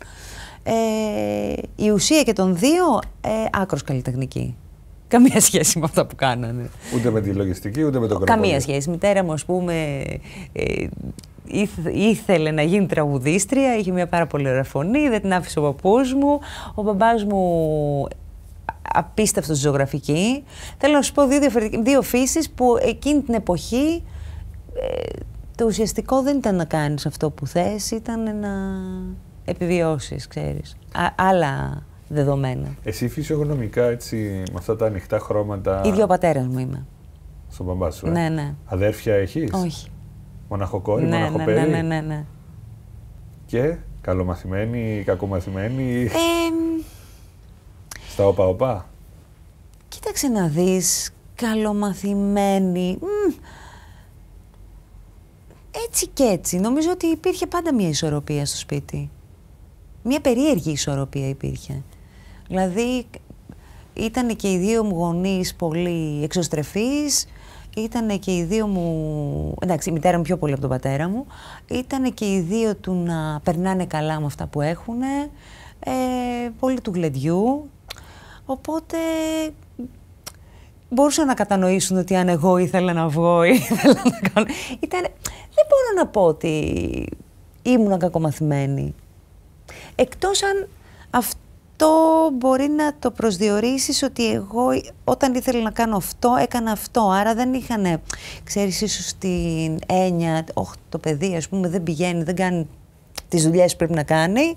Ε, η ουσία και των δύο ε, άκρος καλλιτεχνική. Καμία σχέση με αυτά που κάνανε. Ούτε με τη λογιστική, ούτε με το κρεοπολείο. Καμία σχέση. Η μητέρα μου, ας πούμε, ε, ήθελε να γίνει τραγουδίστρια, είχε μια πάρα πολύ ωραία φωνή, δεν την άφησε ο παππούς μου. Ο μπαμπάς μου απίστευτος ζωγραφική. Θέλω να σου πω δύο, δύο φύσεις που εκείνη την εποχή ε, το ουσιαστικό δεν ήταν να κάνεις αυτό που θες, ήταν να επιβιώσεις, ξέρεις. άλλα δεδομένα. Εσύ φυσιογνωμικά, έτσι, με αυτά τα ανοιχτά χρώματα... Ίδιο ο πατέρας μου είμαι. Στον μπαμπά σου, ε; Ναι, ναι. Αδέρφια έχεις; Όχι. Μοναχοκόρη, ναι, μοναχοπέρι. Ναι, ναι, ναι, ναι. Και καλομαθημένη, κακομαθημένη; Ε, στα όπα-όπα. Κοίταξε να δεις, καλομαθημένη. έτσι και έτσι. Νομίζω ότι υπήρχε πάντα μια ισορροπία στο σπίτι. Μια περίεργη ισορροπία υπήρχε. Δηλαδή, ήταν και οι δύο μου γονείς πολύ εξωστρεφείς, ήταν και οι δύο μου, εντάξει η μητέρα μου πιο πολύ από τον πατέρα μου, ήταν και οι δύο του να περνάνε καλά με αυτά που έχουν, ε, πολύ του γλεντιού, οπότε μπορούσαν να κατανοήσουν ότι αν εγώ ήθελα να βγω ή ήθελα να κάνω, ήταν, δεν μπορώ να πω ότι ήμουν κακομαθημένη. Εκτός αν αυτό αυτό μπορεί να το προσδιορίσεις ότι εγώ όταν ήθελα να κάνω αυτό, έκανα αυτό. Άρα δεν είχαν, ξέρεις, ίσως την έννοια, όχι το παιδί, ας πούμε, δεν πηγαίνει, δεν κάνει τις δουλειές που πρέπει να κάνει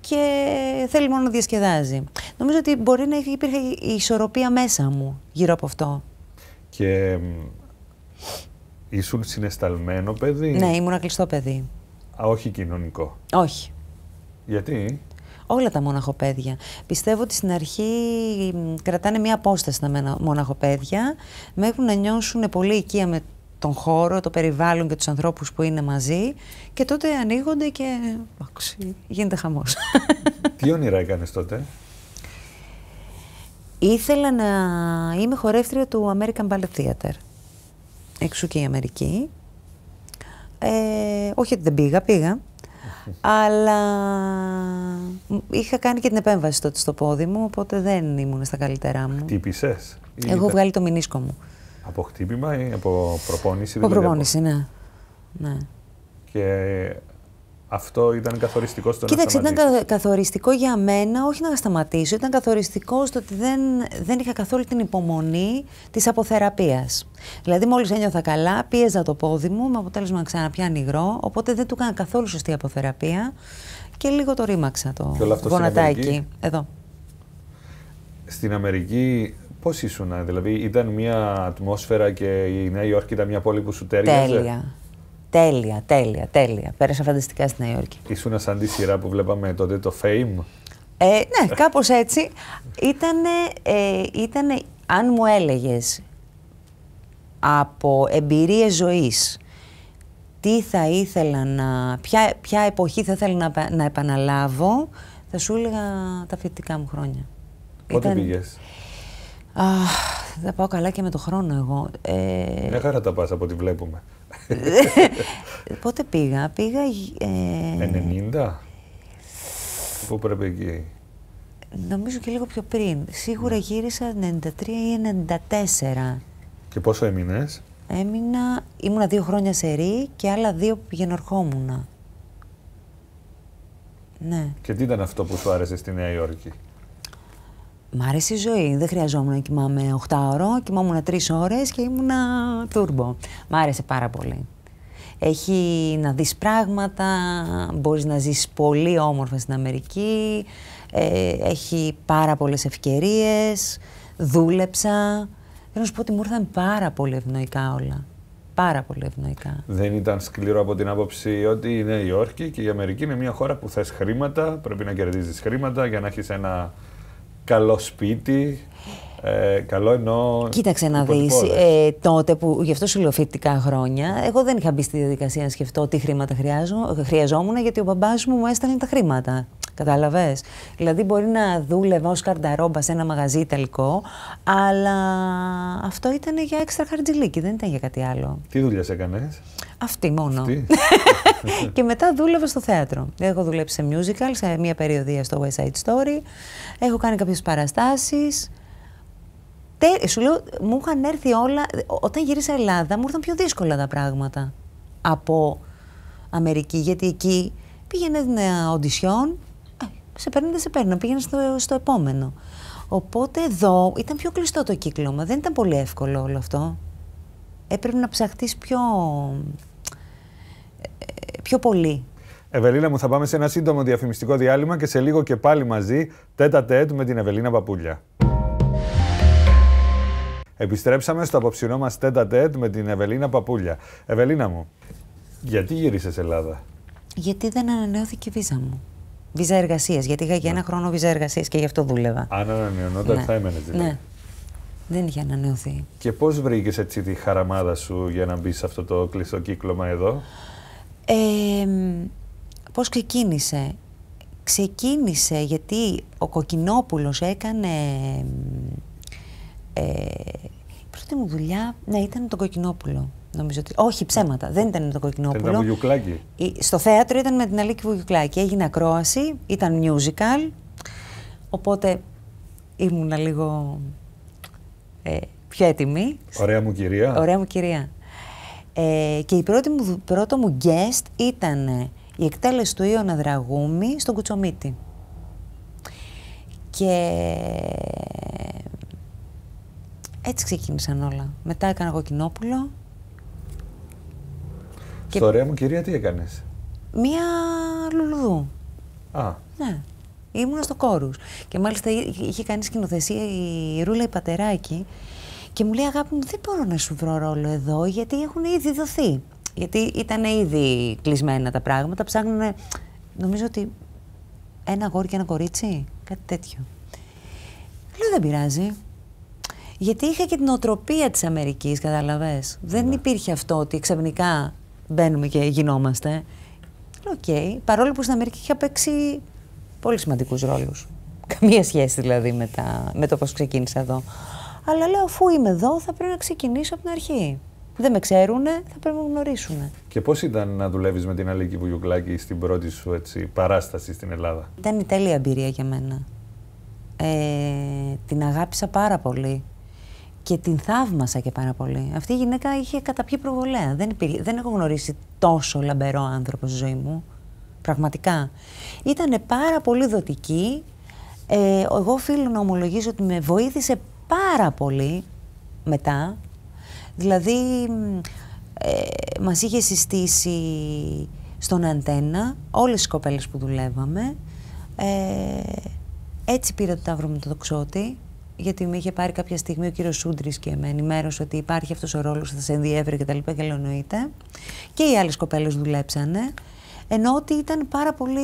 και θέλει μόνο να διασκεδάζει. Νομίζω ότι μπορεί να υπήρχε η ισορροπία μέσα μου γύρω από αυτό. Και ήσουν συναισθαλμένο παιδί; Ναι, ήμουν κλειστό παιδί. Α, όχι κοινωνικό. Όχι. Γιατί; όλα τα μοναχοπέδια. Πιστεύω ότι στην αρχή κρατάνε μια απόσταση τα μοναχοπέδια μέχρι να νιώσουν πολύ οικία με τον χώρο, το περιβάλλον και τους ανθρώπους που είναι μαζί και τότε ανοίγονται και γίνεται χαμός. Τι όνειρα έκανες τότε; Ήθελα να είμαι χορεύτρια του American Ballet Theater. Εξού και η Αμερική. Ε, όχι ότι δεν πήγα, πήγα. Αλλά είχα κάνει και την επέμβαση τότε στο πόδι μου, οπότε δεν ήμουν στα καλύτερά μου. Χτύπησες. Έχω βγάλει το μηνίσκο μου. Από χτύπημα ή από προπόνηση. Από δηλαδή προπόνηση, ναι. ναι. Και αυτό ήταν καθοριστικό στο Κοίταξε, να ήταν καθοριστικό για μένα, όχι να σταματήσω, ήταν καθοριστικό στο ότι δεν, δεν είχα καθόλου την υπομονή της αποθεραπείας. Δηλαδή μόλις ένιωθα καλά, πίεζα το πόδι μου με αποτέλεσμα να ξαναπιάνει υγρό, οπότε δεν του έκανα καθόλου σωστή αποθεραπεία και λίγο το ρήμαξα το γονατάκι. Εδώ. Στην Αμερική πώς ήσουν, δηλαδή ήταν μια ατμόσφαιρα και η Νέα Υόρκη ήταν μια πόλη που σου τέριαζε; Τέλεια. Τέλεια, τέλεια, τέλεια. Πέρασα φανταστικά στη Νέα Υόρκη. Ήσουν σαν τη σειρά που βλέπαμε τότε το Fame; Ε, ναι, κάπως έτσι. Ήτανε, ε, ήτανε, αν μου έλεγες από εμπειρίες ζωής τι θα ήθελα να, ποια, ποια εποχή θα ήθελα να, να επαναλάβω, θα σου έλεγα τα φοιτητικά μου χρόνια. Πότε Ήταν... πήγες; θα πάω καλά και με το χρόνο εγώ. Ε... Μια χαρά τα πας από ό,τι βλέπουμε. Πότε πήγα, πήγα... Ε... 90? Πού πρέπει εκεί; Νομίζω και λίγο πιο πριν. Σίγουρα ναι. γύρισα 93 ή 94. Και πόσο έμεινες; Έμεινα, ήμουνα δύο χρόνια σε ρί και άλλα δύο που πηγαίνω Ναι. Και τι ήταν αυτό που σου άρεσε στη Νέα Υόρκη; Μ' άρεσε η ζωή. Δεν χρειαζόμουν να κοιμάμαι 8 ώρο, κοιμόμουν 3 ώρες και ήμουνα τούρμπο. Μ' άρεσε πάρα πολύ. Έχει να δεις πράγματα, μπορείς να ζεις πολύ όμορφα στην Αμερική, ε, έχει πάρα πολλές ευκαιρίες, δούλεψα. Θέλω να σου πω ότι μου ήρθαν πάρα πολύ ευνοϊκά όλα. πάρα πολύ ευνοϊκά. Δεν ήταν σκληρό από την άποψη ότι η Νέα Υόρκη και η Αμερική είναι μια χώρα που θες χρήματα, πρέπει να κερδίζεις χρήματα για να έχεις ένα καλό σπίτι, ε, καλό εννοώ. Κοίταξε να δεις. Ε, τότε που γι' αυτό σου λέω φοιτητικά χρόνια, εγώ δεν είχα μπει στη διαδικασία να σκεφτώ τι χρήματα χρειαζόμουν, γιατί ο μπαμπάς μου μου έστελνε τα χρήματα. Κατάλαβες; Δηλαδή, μπορεί να δούλευα ως καρταρόμπα σε ένα μαγαζί ιταλικό, αλλά αυτό ήταν για έξτρα χαρτζηλίκι, δεν ήταν για κάτι άλλο. Τι δουλειά έκανε, Αυτή μόνο. Αυτή. και μετά δούλευα στο θέατρο. Έχω δουλέψει σε musical, σε μία περιοδία στο West Side Story. Έχω κάνει κάποιες παραστάσεις. Σου λέω, μου είχαν έρθει όλα. Όταν γύρισα Ελλάδα, μου ήρθαν πιο δύσκολα τα πράγματα από Αμερική. Γιατί εκεί πήγαινε οντισιόν, ε, σε παίρνει, δεν σε παίρνει, πήγαινε στο, στο επόμενο. Οπότε εδώ ήταν πιο κλειστό το κύκλωμα. Δεν ήταν πολύ εύκολο όλο αυτό. Έπρεπε να ψαχτείς πιο, ε, πιο πολύ. Ευελίνα μου, θα πάμε σε ένα σύντομο διαφημιστικό διάλειμμα και σε λίγο και πάλι μαζί τέτα τέτ με την Ευελίνα Παπούλια. Επιστρέψαμε στο απόψινό μας τέτα τέτ με την Ευελίνα Παπούλια. Ευελίνα μου, γιατί γύρισες Ελλάδα, Γιατί δεν ανανεώθηκε η βίζα μου. Βίζα εργασίας. Γιατί είχα για ένα ναι. χρόνο βίζα εργασίας και γι' αυτό δούλευα. Αν ανανεωνόταν, ναι. θα έμενε δηλαδή. Ναι. Δεν είχε ανανεωθεί. Και πώς βρήκες έτσι τη χαραμάδα σου για να μπει σε αυτό το κλειστό κύκλωμα εδώ, ε, Πώς ξεκίνησε; Ξεκίνησε γιατί ο Κοκκινόπουλος έκανε ε, η πρώτη μου δουλειά, ναι, ήταν το Κοκκινόπουλο. Νομίζω ότι... Όχι, ψέματα. Δεν ήταν το Κοκκινόπουλο. Ήταν Βουγιουκλάκη. Στο θέατρο ήταν με την Αλίκη Βουγιουκλάκη. Έγινε ακρόαση, ήταν musical. Οπότε ήμουνα λίγο ε, πιο έτοιμη. Ωραία μου κυρία. Ωραία μου κυρία. Ε, και η πρώτη μου, πρώτο μου guest ήταν η εκτέλεση του Ιωνα Δραγούμη στον Κουτσομίτη. Και έτσι ξεκίνησαν όλα. Μετά έκανα κοκκινόπουλο. Στο ωραία μου κυρία τι έκανες; Μία λουλουδού. Α. Ναι. Ήμουνα στο κόρους. Και μάλιστα είχε κάνει σκηνοθεσία η Ρούλα η Πατεράκη και μου λέει αγάπη μου δεν μπορώ να σου βρω ρόλο εδώ γιατί έχουν ήδη δοθεί. Γιατί ήταν ήδη κλεισμένα τα πράγματα. Ψάχνουν, νομίζω ότι ένα αγόρι και ένα κορίτσι. Κάτι τέτοιο. Λέω δεν πειράζει. Γιατί είχα και την οτροπία της Αμερικής, καταλαβες. Δεν ναι. υπήρχε αυτό ότι ξαφνικά μπαίνουμε και γινόμαστε. OK. Okay. Παρόλο που στην Αμερική είχα παίξει πολύ σημαντικούς ρόλους. Καμία σχέση δηλαδή με, τα, με το πώς ξεκίνησα εδώ. Αλλά λέω αφού είμαι εδώ θα πρέπει να ξεκινήσω από την αρχή. Δεν με ξέρουν, θα πρέπει να με γνωρίσουν. Και πώς ήταν να δουλεύεις με την Αλίκη Βουγιουκλάκη στην πρώτη σου έτσι, παράσταση στην Ελλάδα; Ήταν η τέλεια εμπειρία για μένα. Ε, την αγάπησα πάρα πολύ και την θαύμασα και πάρα πολύ. Αυτή η γυναίκα είχε καταπιεί προβολέα. Δεν, δεν έχω γνωρίσει τόσο λαμπερό άνθρωπο στη ζωή μου. Πραγματικά. Ήταν πάρα πολύ δοτική. Ε, εγώ οφείλω να ομολογήσω ότι με βοήθησε πάρα πολύ μετά. Δηλαδή, ε, μας είχε συστήσει στον αντένα όλες τις κοπέλες που δουλεύαμε. Ε, έτσι πήρα το ταύρο με το δοξότη γιατί με είχε πάρει κάποια στιγμή ο κύριος Σούντρης και με ενημέρωσε ότι υπάρχει αυτός ο ρόλος, θα σε ενδιέφερε κτλ. Και, και λέω εννοείται. Και οι άλλες κοπέλες δουλέψανε. Ενώ ότι ήταν πάρα πολύ.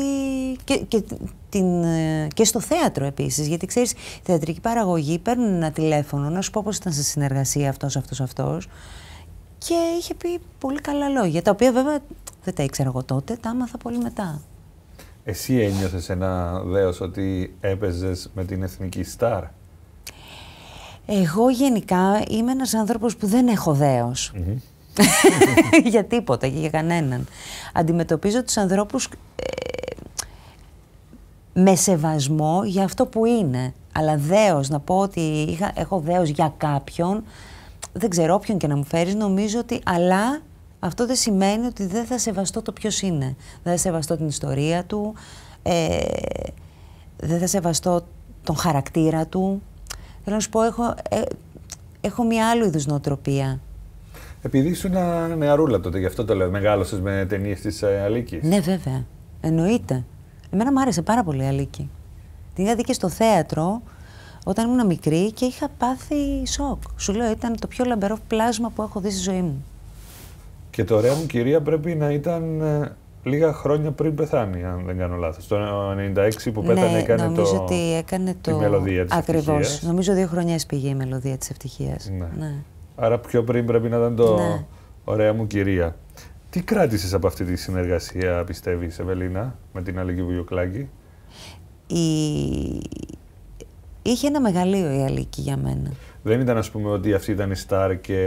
και, και, την, και στο θέατρο επίσης. Γιατί ξέρεις, θεατρική παραγωγή παίρνουν ένα τηλέφωνο να σου πω πώς ήταν σε συνεργασία αυτός, αυτός, αυτός. Και είχε πει πολύ καλά λόγια, τα οποία βέβαια δεν τα ήξερα εγώ τότε, τα άμαθα πολύ μετά. Εσύ ένιωθες ένα δέος ότι έπαιζες με την εθνική στάρ; Εγώ γενικά είμαι ένας άνθρωπος που δεν έχω δέος. για τίποτα και για κανέναν. Αντιμετωπίζω τους ανθρώπους ε, με σεβασμό για αυτό που είναι. Αλλά δέος, να πω ότι είχα, έχω δέος για κάποιον, δεν ξέρω όποιον και να μου φέρεις, νομίζω ότι αλλά αυτό δεν σημαίνει ότι δεν θα σεβαστώ το ποιος είναι. Δεν θα σεβαστώ την ιστορία του, ε, δεν θα σεβαστώ τον χαρακτήρα του, Θέλω να σου πω, έχω, ε, έχω μια άλλη είδους νοοτροπία. Επειδή ήσουν νεαρούλα τότε, γι' αυτό το λέω. Μεγάλωσες με ταινίες της ε, Αλίκης. Ναι, βέβαια. Εννοείται. Εμένα μου άρεσε πάρα πολύ η Αλίκη. Την είδα και στο θέατρο όταν ήμουν μικρή και είχα πάθει σοκ. Σου λέω, ήταν το πιο λαμπερό πλάσμα που έχω δει στη ζωή μου. Και το ωραία μου κυρία πρέπει να ήταν ε, λίγα χρόνια πριν πεθάνει, αν δεν κάνω λάθος. Το 96 που πέθανε ναι, έκανε νομίζω το... ότι έκανε το... τη μελωδία της Ακριβώς. ευτυχίας. Νομίζω δύο χρόνια έσπηγε η μελωδία της ευτυχίας. Ναι. ναι. Άρα πιο πριν πρέπει να ήταν το Ναι. ωραία μου κυρία. Τι κράτησες από αυτή τη συνεργασία, πιστεύεις, Ευελίνα, με την Αλική Βουγιουκλάκη. Η... Είχε ένα μεγαλείο η Αλίκη για μένα. Δεν ήταν, ας πούμε, ότι αυτή ήταν η στάρ και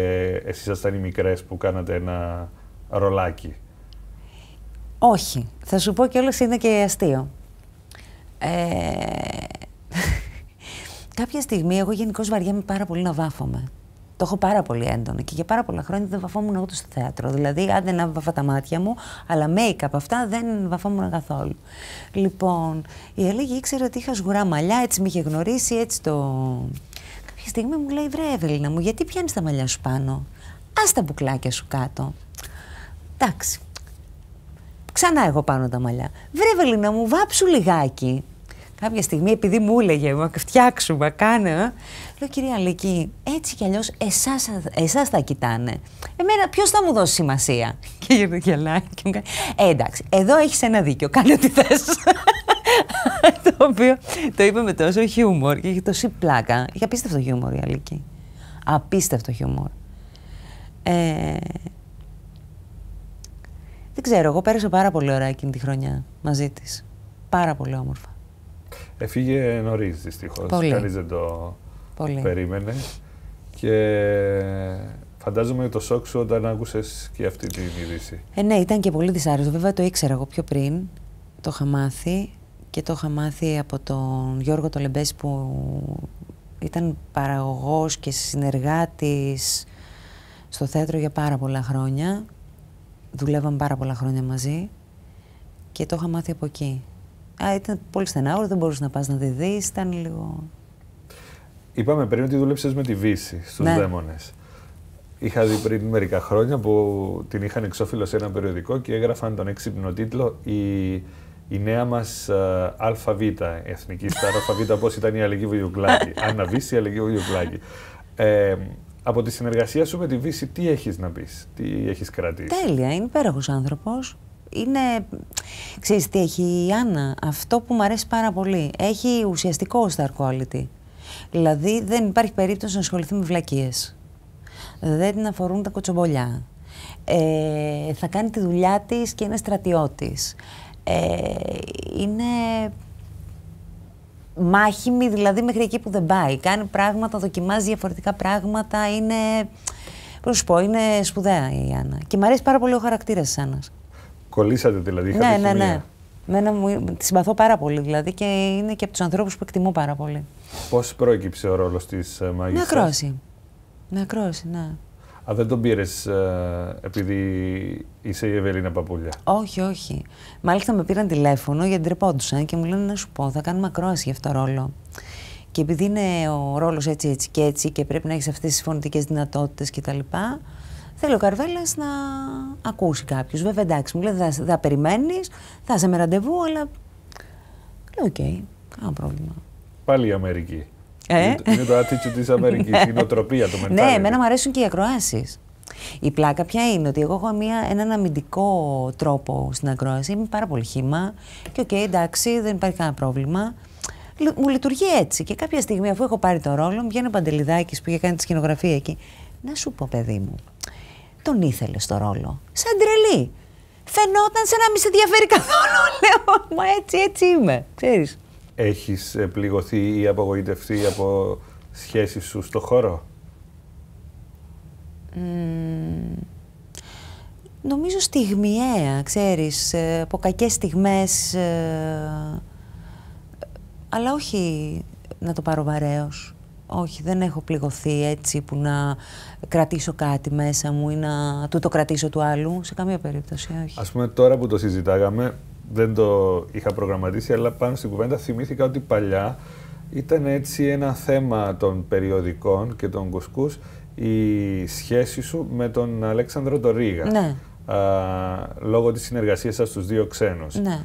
εσείς ήσασταν οι μικρές που κάνατε ένα ρολάκι; Όχι. Θα σου πω κιόλας είναι και αστείο. Ε... Κάποια στιγμή εγώ γενικώ βαριέμαι πάρα πολύ να βάφομαι. Το έχω πάρα πολύ έντονο και για πάρα πολλά χρόνια δεν βαφόμουν ούτε στο θέατρο. Δηλαδή, άντε να βαφα τα μάτια μου, αλλά make-up αυτά δεν βαφόμουν καθόλου. Λοιπόν, η Ελέγη ήξερε ότι είχα σγουρά μαλλιά, έτσι με είχε γνωρίσει, έτσι το. Κάποια στιγμή μου λέει: Βρε, Εύελινα μου, γιατί πιάνεις τα μαλλιά σου πάνω; Α τα μπουκλάκια σου κάτω. Εντάξει. Ξανά εγώ πάνω τα μαλλιά. Βρε, Ευελίνα μου, βάψου λιγάκι. Κάποια στιγμή, επειδή μου έλεγε, μα φτιάξουμε, κάνε, ε, λέω κυρία Λίκη, έτσι κι αλλιώς εσάς, εσάς θα κοιτάνε. Εμένα ποιος θα μου δώσει σημασία; Και γύρω γελάει και μου κάνει, ε, εντάξει, εδώ έχεις ένα δίκιο, κάνε ό,τι θες. το οποίο το είπε με τόσο χιούμορ και είχε τόση πλάκα. Είχε απίστευτο χιούμορ η Αλίκη. Απίστευτο χιούμορ. Ε, δεν ξέρω, εγώ πέρασα πάρα πολύ ωραία εκείνη τη χρονιά μαζί της. Πάρα πολύ όμορφα. Έφυγε νωρίς δυστυχώς. Πολύ. Κανείς δεν το Πολύ. περίμενε. Και φαντάζομαι το σοκ σου όταν άκουσες και αυτή την είδηση. Ε, ναι, ήταν και πολύ δυσάρεστο. Βέβαια το ήξερα εγώ πιο πριν. Το είχα μάθει και το είχα μάθει από τον Γιώργο το Λεμπέση που ήταν παραγωγός και συνεργάτης στο θέατρο για πάρα πολλά χρόνια. Δουλεύαμε πάρα πολλά χρόνια μαζί και το είχα μάθει από εκεί. Α, ήταν πολύ στενάχωρο, δεν μπορούσες να πας να τη δεις, ήταν λίγο... Είπαμε πριν ότι δούλεψες με τη Βύση στους Ναι. Δαίμονες. Είχα δει πριν μερικά χρόνια που την είχαν εξώφυλλο σε ένα περιοδικό και έγραφαν τον έξυπνο τίτλο «Η, η νέα μας ε, ΑΒ, η εθνική στάρ ΑΒ, πώς ήταν η Αλική Βουγιουκλάκη». Άννα Βύση, η Αλική Βουγιουκλάκη. Ε, από τη συνεργασία σου με τη Βύση, τι έχεις να πεις, τι έχεις κρατήσει; Τέλεια, είναι υπέροχος άνθρωπος. Είναι, ξέρεις τι έχει η Άννα, αυτό που μου αρέσει πάρα πολύ. Έχει ουσιαστικό star quality. Δηλαδή δεν υπάρχει περίπτωση να ασχοληθεί με βλακίες. Δεν την αφορούν τα κοτσομπολιά. Ε, θα κάνει τη δουλειά της και είναι στρατιώτης. Ε, είναι μάχημη, δηλαδή μέχρι εκεί που δεν πάει. Κάνει πράγματα, δοκιμάζει διαφορετικά πράγματα. Είναι, πώς να σου πω, είναι σπουδαία η Άννα. Και μου αρέσει πάρα πολύ ο χαρακτήρας της Άννας. Κολλήσατε δηλαδή, είχατε Ναι, ναι, χημεία. ναι. Μένα μου, τη συμπαθώ πάρα πολύ δηλαδή και είναι και από τους ανθρώπους που εκτιμώ πάρα πολύ. Πώς προέκυψε ο ρόλος της ε, Με μάγισσας. ακρόαση. Με ακρόαση, ναι. Α, δεν τον πήρες επειδή είσαι η Ευελίνα Παπούλια. Όχι, όχι. Μάλιστα με πήραν τηλέφωνο γιατί ντρεπόντουσαν και μου λένε να σου πω, θα κάνουμε ακρόαση για αυτό το ρόλο. Και επειδή είναι ο ρόλος έτσι, έτσι και έτσι και πρέπει να έχεις αυτές τις φωνητικές δυνατότητες κτλ. Θέλω ο Καρβέλας να ακούσει κάποιους. Βέβαια εντάξει, μου λέει δεν θα, θα περιμένεις, θα είσαι με ραντεβού, αλλά... Λέω οκ, κανένα πρόβλημα. Πάλι η Αμερική. Ε; Είναι, το- είναι το attitude της Αμερικής, η νοοτροπία, το mentality. Ναι, εμένα μου αρέσουν και οι ακροάσεις. Η πλάκα πια είναι ότι εγώ έχω μια, έναν αμυντικό τρόπο στην ακρόαση. Είμαι πάρα πολύ χύμα και οκ, εντάξει, δεν υπάρχει κανένα πρόβλημα. Λ- Μου λειτουργεί έτσι. Και κάποια στιγμή, αφού έχω πάρει το ρόλο, μου βγαίνει ο Παντελιδάκης που είχε κάνει τη σκηνογραφία εκεί. Να σου πω, παιδί μου, τον ήθελες το ρόλο. Σαν τρελή. Φαινόταν σαν να μην σε ενδιαφέρει καθόλου. Λέω, μα έτσι, έτσι είμαι. Ξέρεις. Έχεις ε, πληγωθεί ή απογοητευτεί από σχέσεις σου στο χώρο; Μμμ, νομίζω στιγμιαία, ξέρεις, ε, από κακές στιγμές, ε, αλλά όχι να το πάρω βαρέως. Όχι, δεν έχω πληγωθεί έτσι που να κρατήσω κάτι μέσα μου ή να του το κρατήσω του άλλου. Σε καμία περίπτωση, όχι. Ας πούμε τώρα που το συζητάγαμε, δεν το είχα προγραμματίσει, αλλά πάνω στην κουβέντα θυμήθηκα ότι παλιά ήταν έτσι ένα θέμα των περιοδικών και των κουσκούς η σχέση σου με τον Αλέξανδρο το Ρίγα. Ναι. Α, λόγω της συνεργασίας σας στους δύο ξένους. Ναι.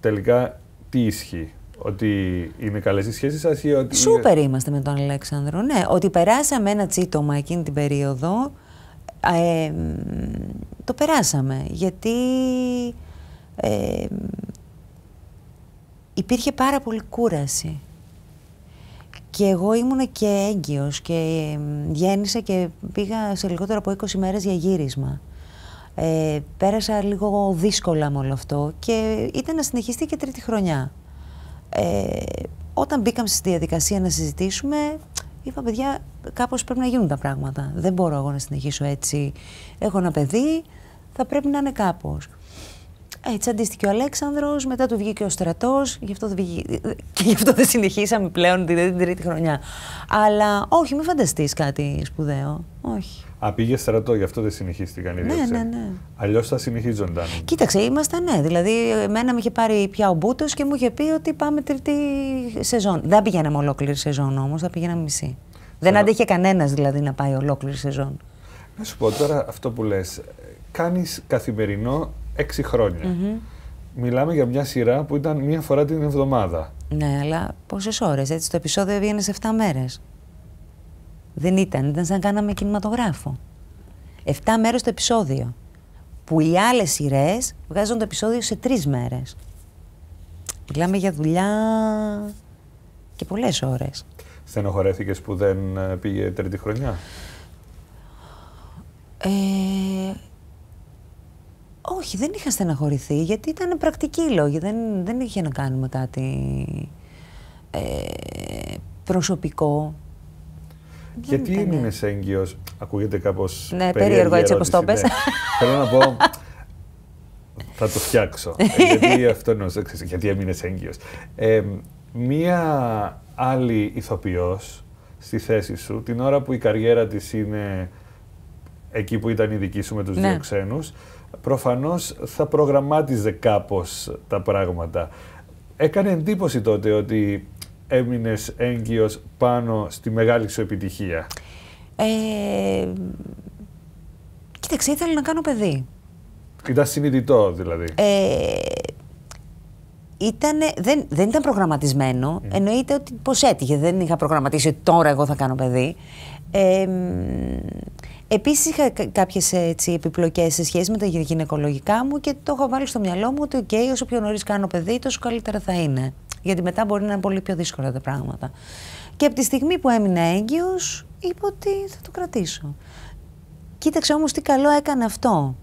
Τελικά τι ισχύει, ότι είναι καλές οι σχέσεις σας ή ότι... Σούπερ είμαστε με τον Αλέξανδρο. Ναι, ότι περάσαμε ένα τσίτομα εκείνη την περίοδο. Ε, μ, το περάσαμε. Γιατί ε, υπήρχε πάρα πολύ κούραση. Και εγώ ήμουν και έγκυος και γέννησα και πήγα σε λιγότερο από 20 μέρες για γύρισμα. Ε, πέρασα λίγο δύσκολα με όλο αυτό και ήταν να συνεχιστεί και τρίτη χρονιά. Ε, όταν μπήκαμε στη διαδικασία να συζητήσουμε, είπα παιδιά κάπως πρέπει να γίνουν τα πράγματα. Δεν μπορώ εγώ να συνεχίσω έτσι. Έχω ένα παιδί, θα πρέπει να είναι κάπως. Έτσι αντίστοιχε ο Αλέξανδρος, μετά του βγήκε ο στρατός, γι αυτό και γι' αυτό δεν συνεχίσαμε πλέον την, τρίτη χρονιά. Αλλά όχι, μην φανταστείς κάτι σπουδαίο. Όχι. Α, πήγε στρατό, γι' αυτό δεν συνεχίστηκαν οι ναι, ναι, ναι. Αλλιώς θα συνεχίζονταν. Κοίταξε, ήμασταν ναι. Δηλαδή, εμένα με είχε πάρει πια ο Μπούτος και μου είχε πει ότι πάμε τρίτη σεζόν. Δεν πηγαίναμε ολόκληρη σεζόν όμως, θα πηγαίναμε μισή. Δεν άντεχε κανένας δηλαδή να πάει ολόκληρη σεζόν. Να σου πω τώρα αυτό που λες. Κάνεις καθημερινό έξι χρόνια. Μιλάμε για μια σειρά που ήταν μία φορά την εβδομάδα. Ναι, αλλά πόσες ώρες. Έτσι το επεισόδιο έβγαινε σε 7 μέρες. Δεν ήταν, ήταν σαν κάναμε κινηματογράφο. 7 μέρες το επεισόδιο. Που οι άλλες σειρές βγάζουν το επεισόδιο σε τρεις μέρες. Μιλάμε για δουλειά και πολλές ώρες. Στενοχωρέθηκες που δεν ε, πήγε τρίτη χρονιά; Ε, όχι, δεν είχα στεναχωρηθεί γιατί ήταν πρακτική λόγη. Δεν, δεν είχε να κάνουμε κάτι ε, προσωπικό. Γιατί ήταν... έμεινε έγκυος, ακούγεται κάπως. Ναι, περίεργο έτσι όπως το πες. Ναι. Θέλω να πω. Θα το φτιάξω. γιατί αυτό εννοώ, γιατί έμεινε έγκυος. Ε, μία άλλη ηθοποιός στη θέση σου, την ώρα που η καριέρα της είναι εκεί που ήταν η δική σου με τους ναι. δύο ξένους, προφανώς θα προγραμμάτιζε κάπως τα πράγματα. Έκανε εντύπωση τότε ότι έμεινες έγκυος πάνω στη μεγάλη σου επιτυχία. Ε, κοίταξε, ήθελα να κάνω παιδί. Ήταν συνειδητό δηλαδή. Ε, ήτανε, δεν, δεν ήταν προγραμματισμένο. Mm. Εννοείται ότι πώς έτυχε. Δεν είχα προγραμματίσει ότι τώρα εγώ θα κάνω παιδί. Ε, Επίσης, είχα κάποιες επιπλοκές σε σχέση με τα γυναικολογικά μου και το έχω βάλει στο μυαλό μου ότι, OK, όσο πιο νωρίς κάνω παιδί, τόσο καλύτερα θα είναι. Γιατί μετά μπορεί να είναι πολύ πιο δύσκολα τα πράγματα. Και από τη στιγμή που έμεινα έγκυος, είπα ότι θα το κρατήσω. Κοίταξε όμως τι καλό έκανε αυτό.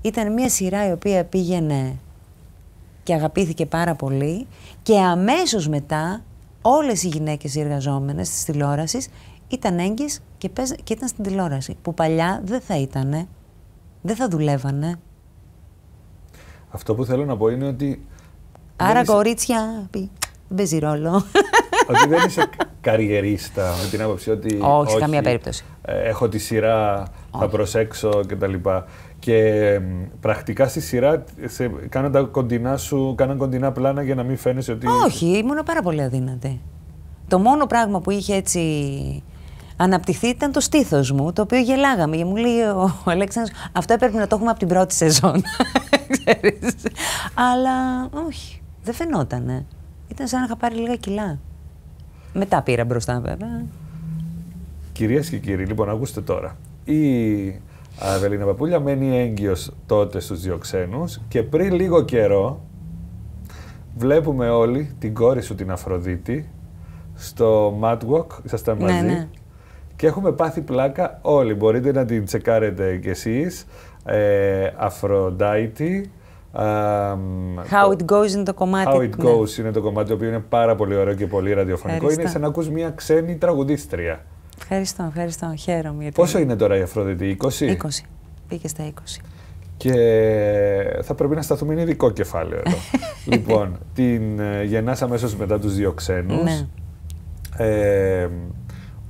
Ήταν μια σειρά η οποία πήγαινε και αγαπήθηκε πάρα πολύ και αμέσως μετά όλες οι γυναίκες οι εργαζόμενες της τηλεόρασης ήταν έγκυες και, και ήταν στην τηλεόραση, που παλιά δεν θα ήτανε, δεν θα δουλεύανε. Αυτό που θέλω να πω είναι ότι... Άρα είσαι... κορίτσια, πει, δεν παίζει ρόλο. Ότι δεν είσαι καριερίστα με την άποψη ότι... Όχι, καμία περίπτωση. Ε, έχω τη σειρά, θα προσέξω κτλ. Και πρακτικά στη σειρά σε, κάναν τα κοντινά σου, κάναν κοντινά πλάνα για να μην φαίνεσαι ότι... Όχι, ήμουν πάρα πολύ αδύνατη. Το μόνο πράγμα που είχε έτσι αναπτυχθεί ήταν το στήθος μου, το οποίο γελάγαμε. Και μου λέει ο Αλέξανδρος, αυτό έπρεπε να το έχουμε από την πρώτη σεζόν. Αλλά όχι, δεν φαινότανε. Ήταν σαν να είχα πάρει λίγα κιλά. Μετά πήρα μπροστά βέβαια. Κυρίες και κύριοι, λοιπόν, ακούστε τώρα. Η Αβελίνα Παπούλια μένει έγκυος τότε στους δύο ξένους και πριν λίγο καιρό βλέπουμε όλοι την κόρη σου την Αφροδίτη στο Mad Walk, ήσασταν ναι, μαζί; Ναι. Και έχουμε πάθει πλάκα όλοι. Μπορείτε να την τσεκάρετε κι εσείς. Ε, Αφροδίτη. How it goes είναι το κομμάτι. How it ναι. goes είναι το κομμάτι το οποίο είναι πάρα πολύ ωραίο και πολύ ραδιοφωνικό. Είναι σαν να ακούς μια ξένη τραγουδίστρια. Ευχαριστώ, ευχαριστώ. Χαίρομαι. Γιατί... Πόσο είναι τώρα η Αφροδίτη, 20? 20. Πήγε στα 20. Και θα πρέπει να σταθούμε, είναι ειδικό κεφάλαιο εδώ. λοιπόν, την ε, γεννάς αμέσως μετά τους δύο ξένους. Ναι. Ε,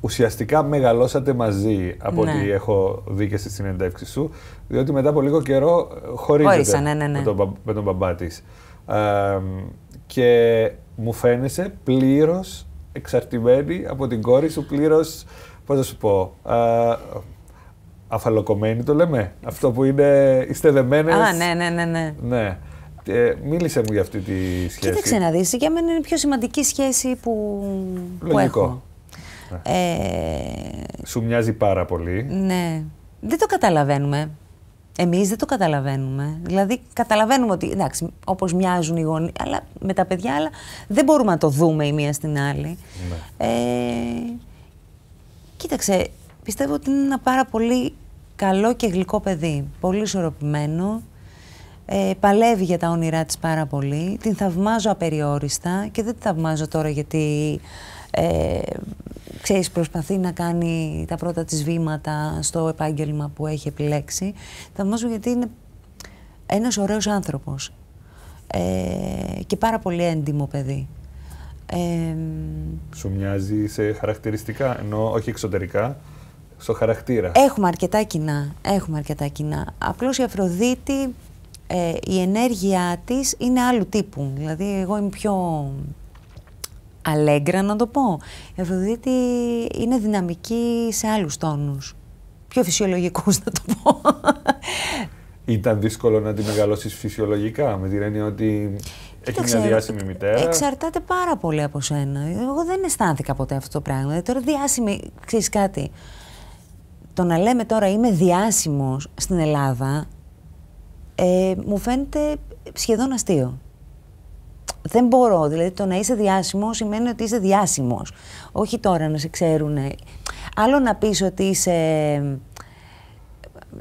ουσιαστικά μεγαλώσατε μαζί από ναι. ό,τι έχω δει και στη συνέντευξη σου, διότι μετά από λίγο καιρό χωρίζετε ναι, ναι, με, τον, με τον μπαμπά της. Ε, και μου φαίνεσαι πλήρως εξαρτημένη από την κόρη σου, πλήρως, πώς θα σου πω, α, αφαλοκομμένη το λέμε, αυτό που είναι, είστε δεμένες. Α, ναι, ναι, ναι. ναι. ναι. Ε, μίλησε μου για αυτή τη σχέση. Κοίταξε να δεις, για μένα είναι η πιο σημαντική σχέση που, που έχω. Ε, Σου μοιάζει πάρα πολύ. Ναι. Δεν το καταλαβαίνουμε. Εμείς δεν το καταλαβαίνουμε. Δηλαδή, καταλαβαίνουμε ότι, εντάξει, όπως μοιάζουν οι γονείς, αλλά με τα παιδιά, αλλά δεν μπορούμε να το δούμε η μία στην άλλη. Ναι. Ε, κοίταξε, πιστεύω ότι είναι ένα πάρα πολύ καλό και γλυκό παιδί. Πολύ ισορροπημένο. Ε, παλεύει για τα όνειρά της πάρα πολύ. Την θαυμάζω απεριόριστα και δεν τη θαυμάζω τώρα γιατί ε, ξέρεις, προσπαθεί να κάνει τα πρώτα της βήματα στο επάγγελμα που έχει επιλέξει. Θαυμάζω γιατί είναι ένας ωραίος άνθρωπος ε, και πάρα πολύ έντιμο παιδί. Ε, Σου μοιάζει σε χαρακτηριστικά, ενώ όχι εξωτερικά, στο χαρακτήρα. Έχουμε αρκετά κοινά. Έχουμε αρκετά κοινά. Απλώς η Αφροδίτη, ε, η ενέργειά της είναι άλλου τύπου. Δηλαδή, εγώ είμαι πιο αλέγκρα να το πω. Η Αφροδίτη είναι δυναμική σε άλλους τόνους. Πιο φυσιολογικούς να το πω. Ήταν δύσκολο να τη μεγαλώσεις φυσιολογικά, με την έννοια ότι έχει Κοίταξε, μια διάσημη μητέρα. Εξαρτάται πάρα πολύ από σένα. Εγώ δεν αισθάνθηκα ποτέ αυτό το πράγμα. Τώρα διάσημη, ξέρεις κάτι, το να λέμε τώρα είμαι διάσημος στην Ελλάδα, ε, μου φαίνεται σχεδόν αστείο. Δεν μπορώ, δηλαδή το να είσαι διάσημος σημαίνει ότι είσαι διάσημος. Όχι τώρα να σε ξέρουν. Άλλο να πεις ότι είσαι...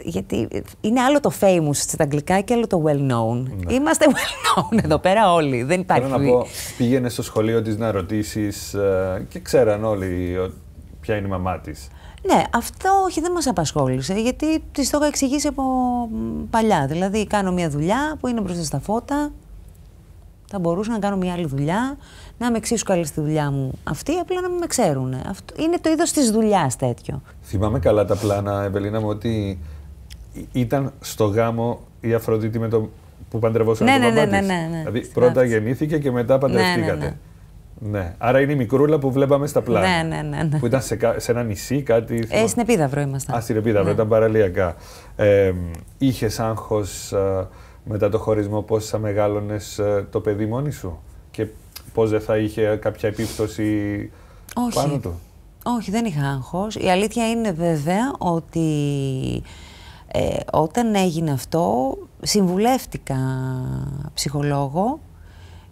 Γιατί είναι άλλο το famous στα αγγλικά και άλλο το well known. Ναι. Είμαστε well known εδώ πέρα όλοι. Δεν υπάρχει... Θέλω να πω, πήγαινε στο σχολείο της να ρωτήσεις ε, και ξέραν όλοι ο- ποια είναι η μαμά της. Ναι, αυτό όχι δεν μας απασχόλησε, γιατί της το έχω εξηγήσει από μ, παλιά. Δηλαδή κάνω μια δουλειά που είναι μπροστά στα φώτα, θα μπορούσα να κάνω μια άλλη δουλειά, να είμαι εξίσου καλή στη δουλειά μου αυτή, απλά να μην με ξέρουν. Αυτό είναι το είδος της δουλειάς τέτοιο. Θυμάμαι καλά τα πλάνα, Ευελίνα μου, ότι ή- ήταν στο γάμο η Αφροδίτη με το που παντρευόταν Ναι, με τον ναι, παπά ναι, της. ναι, ναι. Δηλαδή Στην πρώτα άφηση. γεννήθηκε και μετά παντρευτήκατε. ναι. Ναι. Άρα είναι η μικρούλα που βλέπαμε στα πλάνα. Ναι, ναι, ναι, ναι. Που ήταν σε, κα- σε ένα νησί, κάτι. Ε, θυμάμαι. στην Επίδαυρο ήμασταν. Α, στην Επίδαυρο, Ναι. ήταν παραλιακά. Ε, Είχες άγχος μετά το χωρισμό, πώς θα μεγάλωνες το παιδί μόνη σου; Και πώς δεν θα είχε κάποια επίπτωση Όχι. πάνω του; Όχι, δεν είχα άγχος. Η αλήθεια είναι βέβαια ότι ε, όταν έγινε αυτό συμβουλεύτηκα ψυχολόγο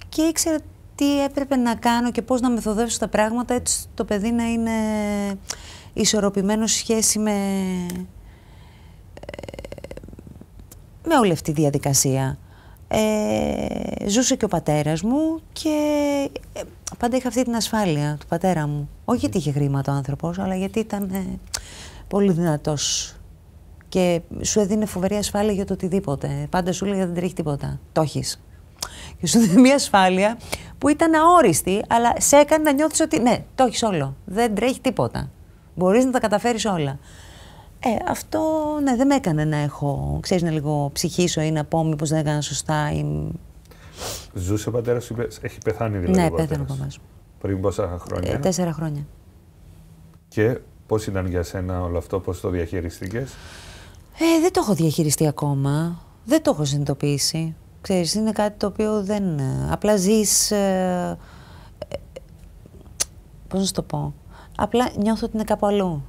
και ήξερα τι έπρεπε να κάνω και πώς να μεθοδεύσω τα πράγματα έτσι το παιδί να είναι ισορροπημένο σε σχέση με, ε, με όλη αυτή τη διαδικασία. Ε, ζούσε και ο πατέρας μου και ε, πάντα είχα αυτή την ασφάλεια του πατέρα μου. Όχι γιατί είχε χρήματα ο άνθρωπος, αλλά γιατί ήταν ε, πολύ δυνατός και σου έδινε φοβερή ασφάλεια για το οτιδήποτε. Πάντα σου έλεγε δεν τρέχει τίποτα. Το έχεις. Και σου δίνει μια ασφάλεια που ήταν αόριστη, αλλά σε έκανε να νιώθεις ότι ναι, το έχεις όλο. Δεν τρέχει τίποτα. Μπορείς να τα καταφέρεις όλα. Ε, αυτό ναι, δεν με έκανε να έχω, ξέρεις, να λίγο ψυχήσω ή να πω μήπως δεν έκανα σωστά ή... Ζούσε ο πατέρας σου, είπε- έχει πεθάνει δηλαδή. ναι, ο πέθανε ο πατέρας. παπάς μου. Πριν πόσα χρόνια. Ε, τέσσερα χρόνια. Και πώς ήταν για σένα όλο αυτό, πώς το διαχειριστήκες; Ε, δεν το έχω διαχειριστεί ακόμα. Δεν το έχω συνειδητοποιήσει. Ξέρεις, είναι κάτι το οποίο δεν... ε, Απλά ζεις... Ε, ε, πώς να σου το πω. Απλά νιώθω ότι είναι κάπου αλλού.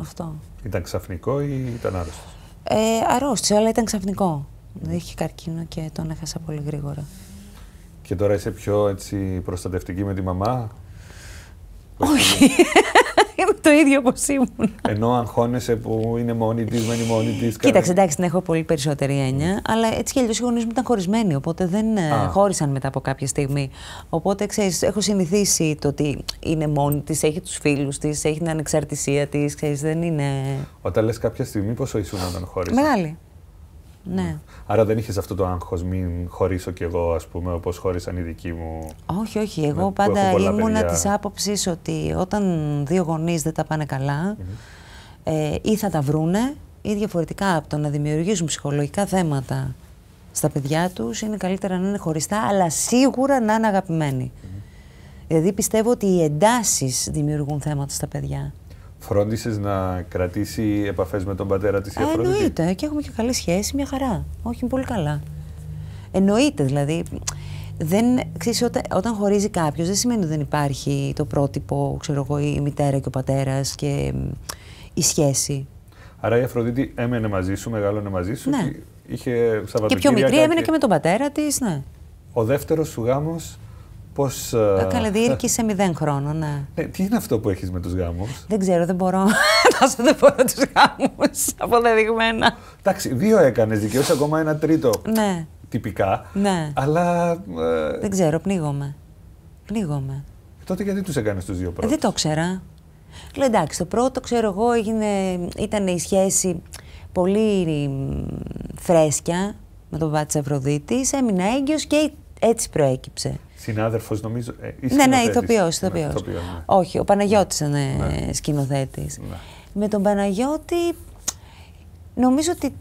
Αυτό. Ήταν ξαφνικό ή ήταν άρρωστο; Ε, αρρώστησε, αλλά ήταν ξαφνικό. Δεν είχε καρκίνο και τον έχασα πολύ γρήγορα. Και τώρα είσαι πιο έτσι προστατευτική με τη μαμά; Όχι. Είμαι το ίδιο όπως ήμουν. Ενώ αγχώνεσαι που είναι μόνη της, μένει μόνη της. Κοίταξε, εντάξει, την έχω πολύ περισσότερη έννοια, αλλά έτσι κι αλλιώς οι γονείς μου ήταν χωρισμένοι, οπότε δεν ε, Α. χώρισαν μετά από κάποια στιγμή. Οπότε ξέρεις, έχω συνηθίσει το ότι είναι μόνη της, έχει τους φίλους της, έχει την ανεξαρτησία της, ξέρεις, δεν είναι. Όταν λες κάποια στιγμή, πόσο ήσουν όταν χώρισες; Μεγάλη. Ναι. Άρα δεν είχες αυτό το άγχος, μην χωρίσω κι εγώ, ας πούμε, όπως χώρισαν οι δικοί μου. Όχι, όχι. Ναι, Εγώ που πάντα έχω πολλά ήμουνα παιδιά. της άποψης ότι όταν δύο γονείς δεν τα πάνε καλά, ε, ή θα τα βρούνε, ή διαφορετικά από το να δημιουργήσουν ψυχολογικά θέματα στα παιδιά τους, είναι καλύτερα να είναι χωριστά, αλλά σίγουρα να είναι αγαπημένοι. Δηλαδή πιστεύω ότι οι εντάσεις δημιουργούν θέματα στα παιδιά. Φρόντισες να κρατήσει επαφές με τον πατέρα της η Α, Αφροδίτη. εννοείται και έχουμε και καλή σχέση, μια χαρά. Όχι, πολύ καλά. Εννοείται δηλαδή. Δεν, ξέρεις, όταν, όταν χωρίζει κάποιος δεν σημαίνει ότι δεν υπάρχει το πρότυπο, ξέρω εγώ, η μητέρα και ο πατέρας και μ, η σχέση. Άρα η Αφροδίτη έμενε μαζί σου, μεγάλωνε μαζί σου Ναι. και είχε Σαββατοκύριακα. Και πιο μικρή έμεινε και με τον πατέρα της, ναι. Ο δεύτερος σου γάμος, πώς... Ε, Καλά, διήρκησε μηδέν χρόνο, ναι. Ναι, τι είναι αυτό που έχεις με τους γάμους; Δεν ξέρω, δεν μπορώ να σου δεν μπορώ τους γάμους αποδεδειγμένα. Εντάξει, δύο έκανες, δικαιούσε ακόμα ένα τρίτο Ναι, τυπικά. ναι. Αλλά ε, Δεν ξέρω, πνίγομαι. Πνίγομαι. τότε γιατί τους έκανες τους δύο Ε, πρώτους; δεν το ξέρα. Λέω εντάξει, το πρώτο ξέρω εγώ έγινε, ήταν η σχέση πολύ μ, φρέσκια με τον Βάτσα Αφροδίτης, έμεινα έγκυος και έτσι προέκυψε. Συνάδελφος νομίζω. Ε, ή Ναι, ναι, σκηνοθέτης. ηθοποιός, Ναι, ηθοποιός. ηθοποιός, ναι. Όχι, ο Παναγιώτης είναι Ναι. σκηνοθέτης. Ναι. Με τον Παναγιώτη νομίζω ότι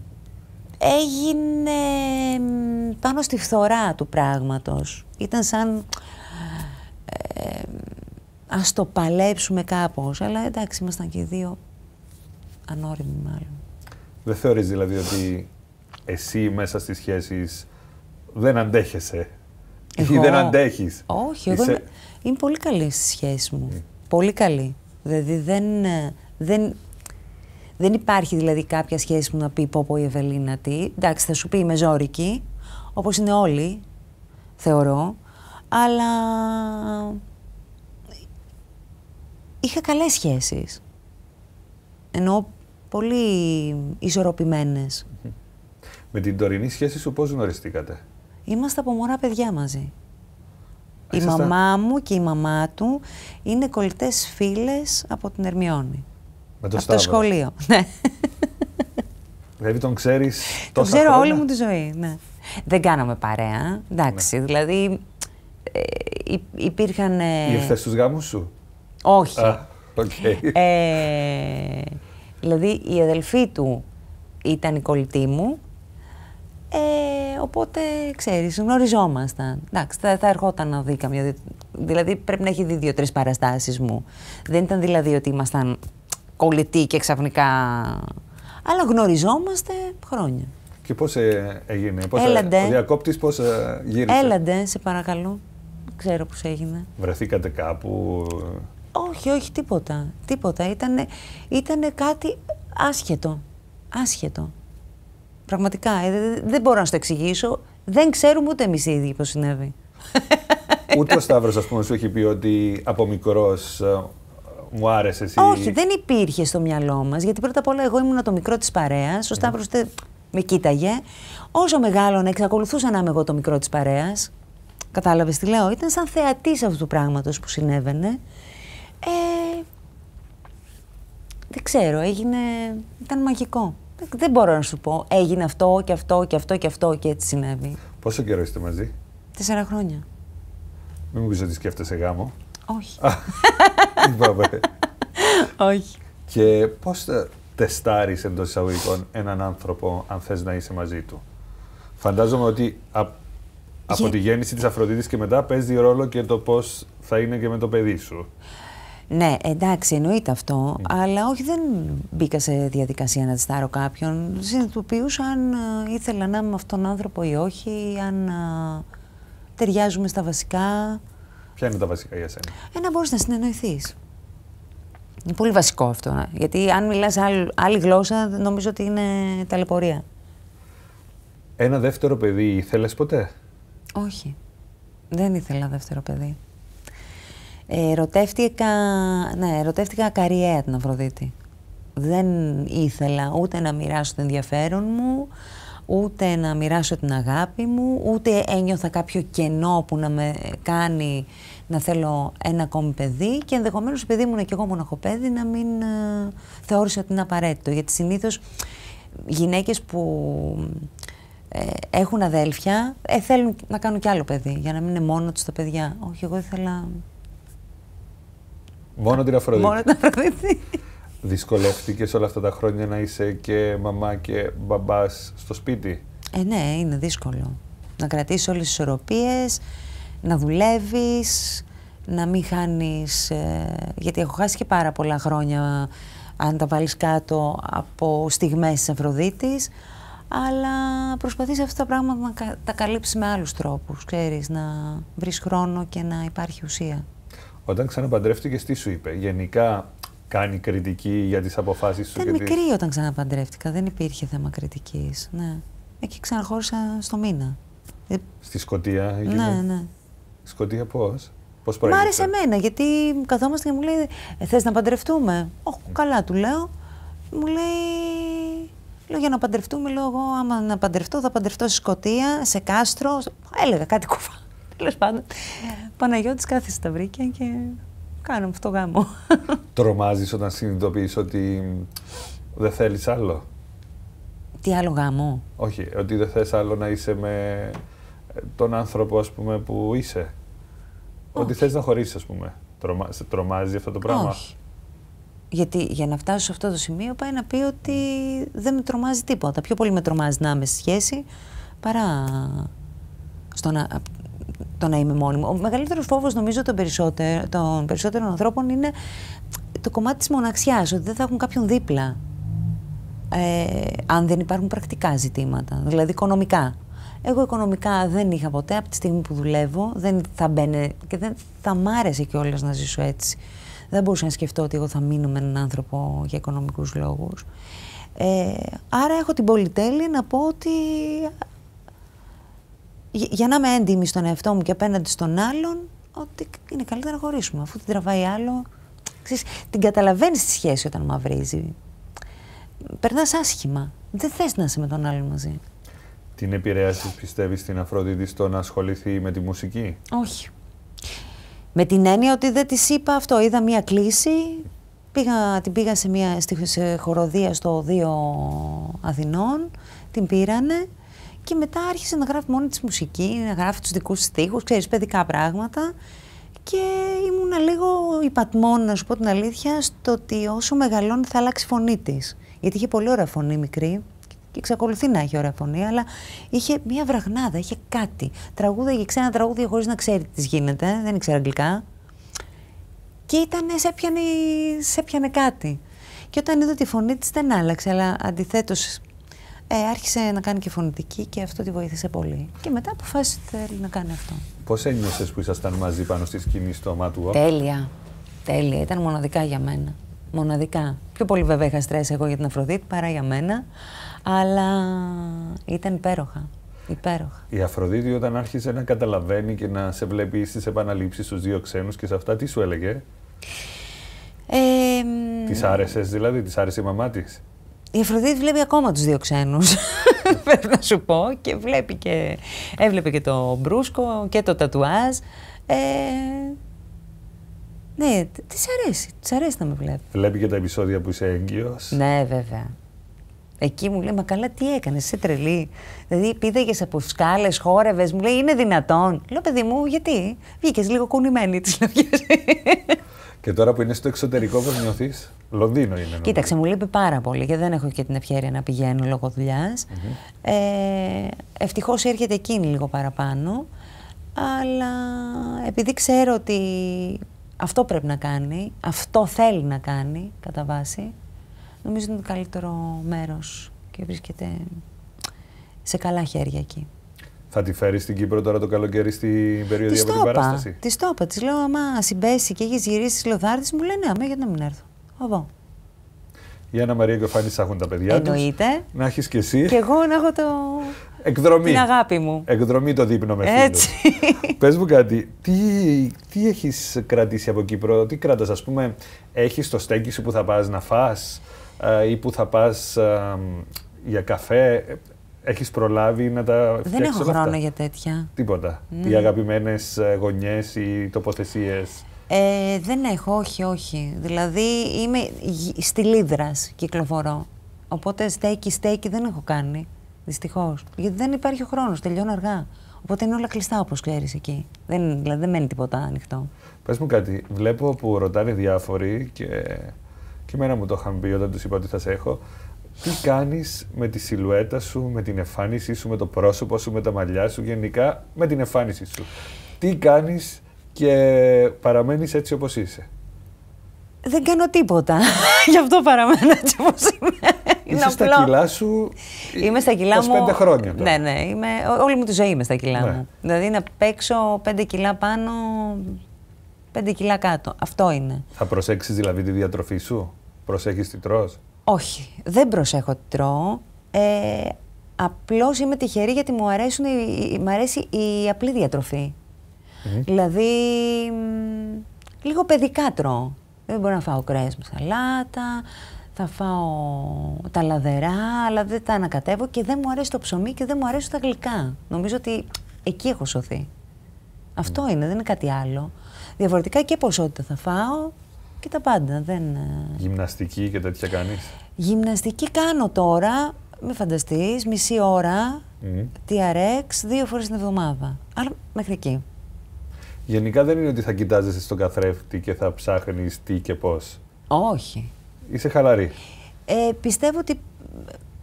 έγινε μ, πάνω στη φθορά του πράγματος. Ήταν σαν ε, ας το παλέψουμε κάπως, αλλά εντάξει, ήμασταν και οι δύο ανώριμοι μάλλον. Δεν θεωρείς δηλαδή ότι εσύ μέσα στις σχέσεις δεν αντέχεσαι. Ή Εγώ; δεν αντέχεις. Όχι, εγώ Είσαι- είμαι, είμαι πολύ καλή στη σχέση μου. Πολύ καλή. Δηλαδή δεν, ε, δεν, δεν υπάρχει δηλαδή κάποια σχέση που να πει πω πω η Ευελίνα τι. Εντάξει, θα σου πει είμαι ζώρικη, όπως είναι όλοι, θεωρώ. Αλλά είχα καλές σχέσεις. Εννοώ πολύ ισορροπημένες. Με την τωρινή σχέση σου πώς γνωριστήκατε; Είμαστε από μωρά παιδιά μαζί. Η Ήσασταν- μαμά μου και η μαμά του είναι κολλητές φίλες από την Ερμιόνη. Με το από το Σταύρο. σχολείο. Ναι. Δηλαδή τον ξέρεις Το τόσα ξέρω χρόνια. όλη μου τη ζωή. Ναι. Δεν κάναμε παρέα. Εντάξει, δηλαδή ε, υ- υπήρχαν... ε, Ήρθες στους γάμους σου; όχι. Α, οκ. Ε, δηλαδή η αδελφή του ήταν η κολλητή μου, ε, οπότε ξέρεις, γνωριζόμασταν. Εντάξει, θα, θα ερχόταν να δει καμιά, δι- δηλαδή πρέπει να έχει δει δύο-τρεις παραστάσεις μου. Δεν ήταν δηλαδή ότι ήμασταν κολλητοί και ξαφνικά... Αλλά γνωριζόμαστε χρόνια. Και πώς ε, έγινε, πώς, ε, Έλαντε. ο διακόπτης πώς ε, γύρισε; Έλαντε, σε παρακαλώ. Δεν ξέρω πώς έγινε. Βρεθήκατε κάπου; Όχι, όχι, τίποτα. Τίποτα. Ήτανε, ήτανε κάτι άσχετο. Άσχετο. Πραγματικά. ε, δε- δεν μπορώ να σου το εξηγήσω. Δεν ξέρουμε ούτε εμείς οι ίδιοι πώς συνέβη. Ούτε ο Σταύρος, ας πούμε, σου έχει πει ότι από μικρός ε, μου άρεσε εσύ; Όχι, δεν υπήρχε στο μυαλό μας. Γιατί πρώτα απ' όλα εγώ ήμουν το μικρό της παρέας. Ο Σταύρος τε- με κοίταγε. Όσο μεγάλωνα, εξακολουθούσα να είμαι εγώ το μικρό της παρέας. Κατάλαβες τι λέω; Ήταν σαν θεατής αυτού του πράγματος που συνέβαινε. Ε, δεν ξέρω, έγινε... Ήταν μαγικό. Δεν, δεν μπορώ να σου πω. Έγινε αυτό και αυτό και αυτό και αυτό και έτσι συνέβη. Πόσο καιρό είστε μαζί; Τέσσερα χρόνια. Μην μου πεις ότι σκέφτεσαι γάμο. Όχι. Είπαμε. Όχι. Και πώς τε- τεστάρεις εντός εισαγωγικών έναν άνθρωπο αν θες να είσαι μαζί του; Φαντάζομαι ότι α- από Γε- τη γέννηση της Αφροδίτης και μετά παίζει ρόλο και το πώς θα είναι και με το παιδί σου. Ναι, εντάξει, εννοείται αυτό, αλλά όχι δεν μπήκα σε διαδικασία να τεστάρω κάποιον. Συνειδητοποιούσα αν ε, ήθελα να είμαι με αυτόν τον άνθρωπο ή όχι, αν ε, ταιριάζουμε στα βασικά. Ποια είναι τα βασικά για σένα; Ε, να μπορείς να συνεννοηθείς. Είναι πολύ βασικό αυτό, ε, γιατί αν μιλάς άλλη, άλλη γλώσσα νομίζω ότι είναι ταλαιπωρία. Ένα δεύτερο παιδί ήθελες ποτέ; Όχι. Δεν ήθελα δεύτερο παιδί. Ε, ερωτεύτηκα, ναι, ερωτεύτηκα καριέρα την Αφροδίτη. Δεν ήθελα ούτε να μοιράσω το ενδιαφέρον μου, ούτε να μοιράσω την αγάπη μου, ούτε ένιωθα κάποιο κενό που να με κάνει να θέλω ένα ακόμη παιδί και ενδεχομένως επειδή ήμουν και εγώ μοναχοπέδι να μην ε, θεώρησα ότι είναι απαραίτητο. Γιατί συνήθως γυναίκες που ε, έχουν αδέλφια, ε, θέλουν να κάνουν κι άλλο παιδί, για να μην είναι μόνο τους τα παιδιά. Όχι, εγώ ήθελα Μόνο την Αφροδίτη. μόνο την Αφροδίτη. Δυσκολεύτηκες όλα αυτά τα χρόνια να είσαι και μαμά και μπαμπάς στο σπίτι; Ε, ναι, είναι δύσκολο. Να κρατήσεις όλες τις ισορροπίες, να δουλεύεις, να μην χάνεις... ε, γιατί έχω χάσει και πάρα πολλά χρόνια, αν τα βάλεις κάτω, από στιγμές της Αφροδίτης, αλλά προσπαθείς αυτά τα πράγματα να κα- τα καλύψεις με άλλους τρόπους, ξέρεις, να βρεις χρόνο και να υπάρχει ουσία. Όταν ξαναπαντρεύτηκες, τι σου είπε; Γενικά κάνει κριτική για τις αποφάσεις σου. Ήταν και τις- μικρή όταν ξαναπαντρεύτηκα. Δεν υπήρχε θέμα κριτικής. Ναι. Εκεί ξαναχώρησα στο μήνα. Ε, Στη Σκωτία. έγινε; ναι, ναι. Σκωτία πώς; Πώς Μ' προέκυψε; άρεσε εμένα γιατί καθόμαστε και μου λέει: ε, Θες να παντρευτούμε; Όχι, καλά του λέω. Μου λέει. Λέω για να παντρευτούμε, λέω εγώ άμα να παντρευτώ θα παντρευτώ στη Σκωτία, σε κάστρο. Έλεγα κάτι κουφά. Τέλος πάντων. Παναγιώτης κάθισε στα βρήκια και κάναμε αυτό το γάμο. Τρομάζεις όταν συνειδητοποιείς ότι δεν θέλεις άλλο; Τι άλλο γάμο; Όχι, ότι δεν θες άλλο να είσαι με τον άνθρωπο ας πούμε, που είσαι. Ότι θες να χωρίσεις, ας πούμε. Τρομα... Σε τρομάζει αυτό το πράγμα; Όχι. Γιατί για να φτάσω σε αυτό το σημείο πάει να πει ότι δεν με τρομάζει τίποτα. Πιο πολύ με τρομάζει να είμαι στη σχέση παρά στο να, το να είμαι μόνη μου. Ο μεγαλύτερος φόβος νομίζω των περισσότερων, των περισσότερων ανθρώπων είναι το κομμάτι της μοναξιάς, ότι δεν θα έχουν κάποιον δίπλα. Ε, αν δεν υπάρχουν πρακτικά ζητήματα, δηλαδή οικονομικά. Εγώ οικονομικά δεν είχα ποτέ από τη στιγμή που δουλεύω, δεν θα μπαίνε και δεν θα μ' άρεσε κιόλας να ζήσω έτσι. Δεν μπορούσα να σκεφτώ ότι εγώ θα μείνω με έναν άνθρωπο για οικονομικούς λόγους. Ε, άρα έχω την πολυτέλεια να πω ότι για, για να είμαι έντιμη στον εαυτό μου και απέναντι στον άλλον, ότι είναι καλύτερα να χωρίσουμε. Αφού την τραβάει άλλο, ξέρεις, την καταλαβαίνεις τη σχέση όταν μαυρίζει. Περνάς άσχημα. Δεν θες να είσαι με τον άλλον μαζί. Την επηρέαση πιστεύεις στην Αφροδίτη στο να ασχοληθεί με τη μουσική; Όχι. Με την έννοια ότι δεν της είπα αυτό. Είδα μία κλίση, πήγα, την πήγα σε, μια, στη, σε χοροδία στο δύο Αθηνών, την πήρανε και μετά άρχισε να γράφει μόνη της μουσική, να γράφει τους δικούς της στίχους, ξέρεις, παιδικά πράγματα. Και ήμουνα λίγο υπατμόν, να σου πω την αλήθεια, στο ότι όσο μεγαλώνει θα αλλάξει η φωνή της. Γιατί είχε πολύ ωραία φωνή μικρή και εξακολουθεί να έχει ωραία φωνή, αλλά είχε μία βραγνάδα, είχε κάτι. Τραγούδα ξένα τραγούδια χωρίς να ξέρει τι της γίνεται, δεν ήξερε αγγλικά. Και ήταν, σε έπιανε, σε έπιανε κάτι. Και όταν είδα ότι η φωνή της δεν άλλαξε, αλλά αντιθέτως ε, άρχισε να κάνει και φωνητική και αυτό τη βοήθησε πολύ. Και μετά αποφάσισε ότι θέλει να κάνει αυτό. Πώς ένιωσες που ήσασταν μαζί πάνω στη σκηνή στο Μάτου Walk? Τέλεια. Τέλεια. Ήταν μοναδικά για μένα. Μοναδικά. Πιο πολύ βέβαια είχα στρες εγώ για την Αφροδίτη παρά για μένα. Αλλά ήταν υπέροχα. Υπέροχα. Η Αφροδίτη όταν άρχισε να καταλαβαίνει και να σε βλέπει στις επαναλήψεις στους δύο ξένους και σε αυτά, τι σου έλεγε; Ε, μ, Της άρεσες δηλαδή, της άρεσε η μαμά της; Η Αφροδίτη βλέπει ακόμα τους δύο ξένους, πρέπει να σου πω, και βλέπει και, έβλεπε και το μπρούσκο και το τατουάζ. Ε, ναι, τ- της αρέσει, της αρέσει να με βλέπει. Βλέπει και τα επεισόδια που είσαι έγκυος. Ναι, βέβαια. Εκεί μου λέει, μα καλά τι έκανες, είσαι τρελή. Δηλαδή πήδαγες από σκάλες, χόρευες, μου λέει, είναι δυνατόν. Λέω, παιδί μου, γιατί; Βγήκες λίγο κουνημένη τις λαβιές. Και τώρα που είναι στο εξωτερικό, πώς νιώθεις; Λονδίνο είναι. νομίζω. Κοίταξε, μου λείπει πάρα πολύ γιατί δεν έχω και την ευκαιρία να πηγαίνω λόγω δουλειάς. Ε, Ευτυχώς έρχεται εκείνη λίγο παραπάνω. Αλλά επειδή ξέρω ότι αυτό πρέπει να κάνει, αυτό θέλει να κάνει κατά βάση, νομίζω είναι το καλύτερο μέρος και βρίσκεται σε καλά χέρια εκεί. Θα τη φέρεις στην Κύπρο τώρα το καλοκαίρι στην περίοδο Της από το την είπα. παράσταση; Της το είπα. Της λέω: Αμά συμπέσει και έχεις γυρίσει τη Λοδάρτη, μου λέει ναι, αμέ, γιατί να μην έρθω. Εγώ. Η Άννα Μαρία και ο Φάνης θα έχουν τα παιδιά τους. Εννοείται. Να έχεις και εσύ Και εγώ να έχω το... εκδρομή. την αγάπη μου. Εκδρομή το δείπνο με φίλους. Έτσι. Πες μου κάτι, τι, τι έχεις κρατήσει από Κύπρο, τι κράτας, ας πούμε, έχεις το στέκι σου που θα πας να φας; ε, ή που θα πας ε, για καφέ, έχεις προλάβει να τα φτιάξεις Δεν έχω όλα χρόνο αυτά; για τέτοια. Τίποτα. Ναι. Οι αγαπημένες ε, γωνιές ή τοποθεσίες; Ε, δεν έχω, όχι, όχι. Δηλαδή είμαι γυ- στη Λίδρας κυκλοφορώ. Οπότε στέκι, στέκι δεν έχω κάνει. Δυστυχώς. Γιατί δεν υπάρχει ο χρόνος, τελειώνω αργά. Οπότε είναι όλα κλειστά όπως ξέρεις εκεί. Δεν, δηλαδή δεν μένει τίποτα ανοιχτό. Πες μου κάτι, βλέπω που ρωτάνε διάφοροι και, και εμένα μου το είχαν πει όταν τους είπα ότι θα σε έχω. Τι κάνεις με τη σιλουέτα σου, με την εμφάνισή σου, με το πρόσωπο σου, με τα μαλλιά σου, γενικά με την εμφάνισή σου. Τι κάνεις και παραμένεις έτσι όπως είσαι. Δεν κάνω τίποτα. Γι' αυτό παραμένω έτσι όπως είμαι. Είναι Είσαι στα απλό. κιλά σου Είμαι στα κιλά μου. 25 χρόνια τώρα. Ναι, ναι. Είμαι, ό- όλη μου τη ζωή είμαι στα κιλά Ναι. μου. Δηλαδή να παίξω 5 κιλά πάνω 5 κιλά κάτω. Αυτό είναι. Θα προσέξεις δηλαδή τη διατροφή σου, προσέχεις τι τρως; Όχι, δεν προσέχω τι τρώω. Ε, απλώς είμαι τυχερή γιατί μου, αρέσουν, οι- μου αρέσει η απλή διατροφή. Δηλαδή, μ, λίγο παιδικά τρώω. Δεν μπορώ να φάω κρέας με σαλάτα, θα φάω τα λαδερά, αλλά δεν τα ανακατεύω και δεν μου αρέσει το ψωμί και δεν μου αρέσουν τα γλυκά. Νομίζω ότι εκεί έχω σωθεί. Αυτό είναι, δεν είναι κάτι άλλο. Διαφορετικά και ποσότητα θα φάω και τα πάντα. Δεν... ε, Γυμναστική και τέτοια κάνεις; Γυμναστική κάνω τώρα, μην φανταστείς, μισή ώρα, Μμμ. TRX, δύο φορές την εβδομάδα. Αλλά μέχρι εκεί. Γενικά δεν είναι ότι θα κοιτάζεσαι στον καθρέφτη και θα ψάχνεις τι και πώς. Όχι. Είσαι χαλαρή. Ε, πιστεύω ότι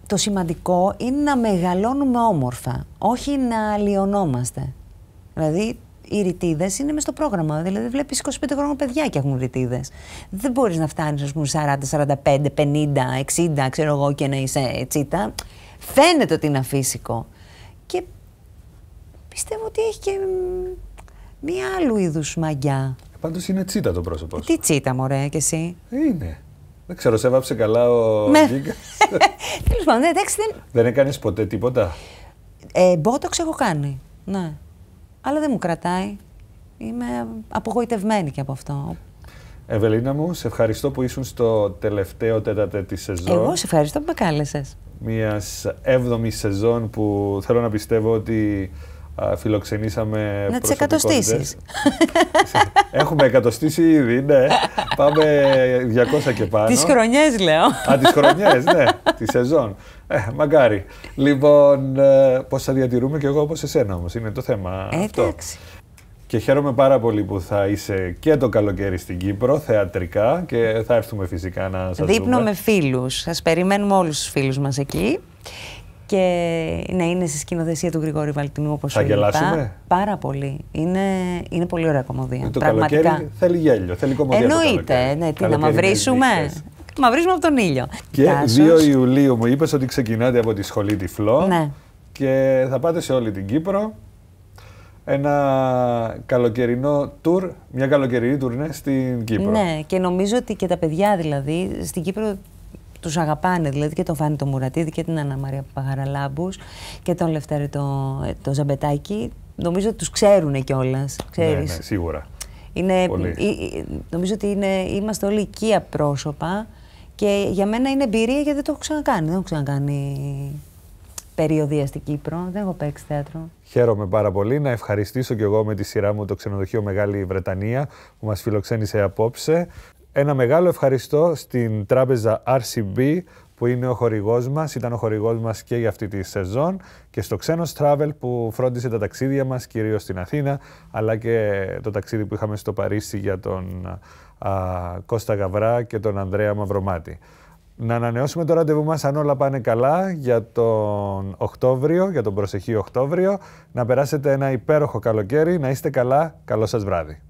το σημαντικό είναι να μεγαλώνουμε όμορφα, όχι να αλλοιωνόμαστε. Δηλαδή, οι ρητίδες είναι μες στο πρόγραμμα. Δηλαδή, βλέπεις 25 χρόνια παιδιά και έχουν ρητίδες. Δεν μπορείς να φτάνεις, ας πούμε, 40, 45, 50, 60, ξέρω εγώ, και να είσαι τσίτα. Φαίνεται ότι είναι αφύσικο. Και πιστεύω ότι έχει και μ, μία άλλου είδους μαγιά. Πάντως είναι τσίτα το πρόσωπό σου. Τι τσίτα, μωρέ, κι εσύ; Είναι. Δεν ξέρω, σε έβαψε καλά ο Με. Γκίγκας. Τέλος πάντων, ναι, εντάξει, δεν, δεν έκανες ποτέ τίποτα; Ε, μπότοξ έχω κάνει, ναι. Αλλά δεν μου κρατάει. Είμαι απογοητευμένη και από αυτό. Ευελίνα μου, σε ευχαριστώ που ήσουν στο τελευταίο τέταρτε της σεζόν. Εγώ σε ευχαριστώ που με κάλεσες. Μιας έβδομης σεζόν που θέλω να πιστεύω ότι α, φιλοξενήσαμε Να τις προσωπικότητες. εκατοστήσεις. Έχουμε εκατοστήσει ήδη, ναι. Πάμε 200 και πάνω. Τις χρονιές λέω. Α, τις χρονιές, ναι, τη σεζόν. Ε, μακάρι. Λοιπόν, ε, πώς θα διατηρούμε και εγώ όπως εσένα όμως, είναι το θέμα Ε, αυτό. Εντάξει. Και χαίρομαι πάρα πολύ που θα είσαι και το καλοκαίρι στην Κύπρο, θεατρικά και θα έρθουμε φυσικά να σας Δείπνο δούμε. με φίλους. Σας περιμένουμε όλους τους φίλους μας εκεί. Και να είναι στη σκηνοθεσία του Γρηγόρη Βαλτινού όπως Θα σου είπα. γελάσουμε; Πάρα πολύ. Είναι, είναι πολύ ωραία κομμωδία. Το Πραγματικά. καλοκαίρι θέλει γέλιο, θέλει κομμωδία το Εννοείται. καλοκαίρι. Ναι, τι, να Καλοκαίρι μαυρίσουμε; Νύχτες. Μαυρίσουμε από τον ήλιο. Και Τάσος. 2 Ιουλίου μου είπες ότι ξεκινάτε από τη σχολή Τυφλό Ναι. και θα πάτε σε όλη την Κύπρο. Ένα καλοκαιρινό τουρ, μια καλοκαιρινή τουρνέ στην Κύπρο. Ναι, και νομίζω ότι και τα παιδιά δηλαδή στην Κύπρο τους αγαπάνε, δηλαδή και τον Φάνη τον Μουρατίδη και την Αννα Μαρία Παγαραλάμπους και τον Λευτέρη το, το Ζαμπετάκη. Νομίζω ότι τους ξέρουν κιόλας. ναι, ξέρεις. ναι, σίγουρα. Είναι, Πολύ. ε, ε, νομίζω ότι είναι, είμαστε όλοι οικία πρόσωπα και για μένα είναι εμπειρία γιατί δεν το έχω ξανακάνει. Δεν έχω ξανακάνει περιοδία στην Κύπρο, δεν έχω παίξει θέατρο. Χαίρομαι πάρα πολύ να ευχαριστήσω και εγώ με τη σειρά μου το ξενοδοχείο Μεγάλη Βρετανία που μας φιλοξένησε απόψε. Ένα μεγάλο ευχαριστώ στην τράπεζα RCB που είναι ο χορηγός μας, ήταν ο χορηγός μας και για αυτή τη σεζόν και στο Ξένος Travel που φρόντισε τα ταξίδια μας κυρίως στην Αθήνα αλλά και το ταξίδι που είχαμε στο Παρίσι για τον α, Κώστα Γαβρά και τον Ανδρέα Μαυρομάτη. Να ανανεώσουμε το ραντεβού μας αν όλα πάνε καλά για τον Οκτώβριο, για τον προσεχή Οκτώβριο. Να περάσετε ένα υπέροχο καλοκαίρι, να είστε καλά, καλό σας βράδυ.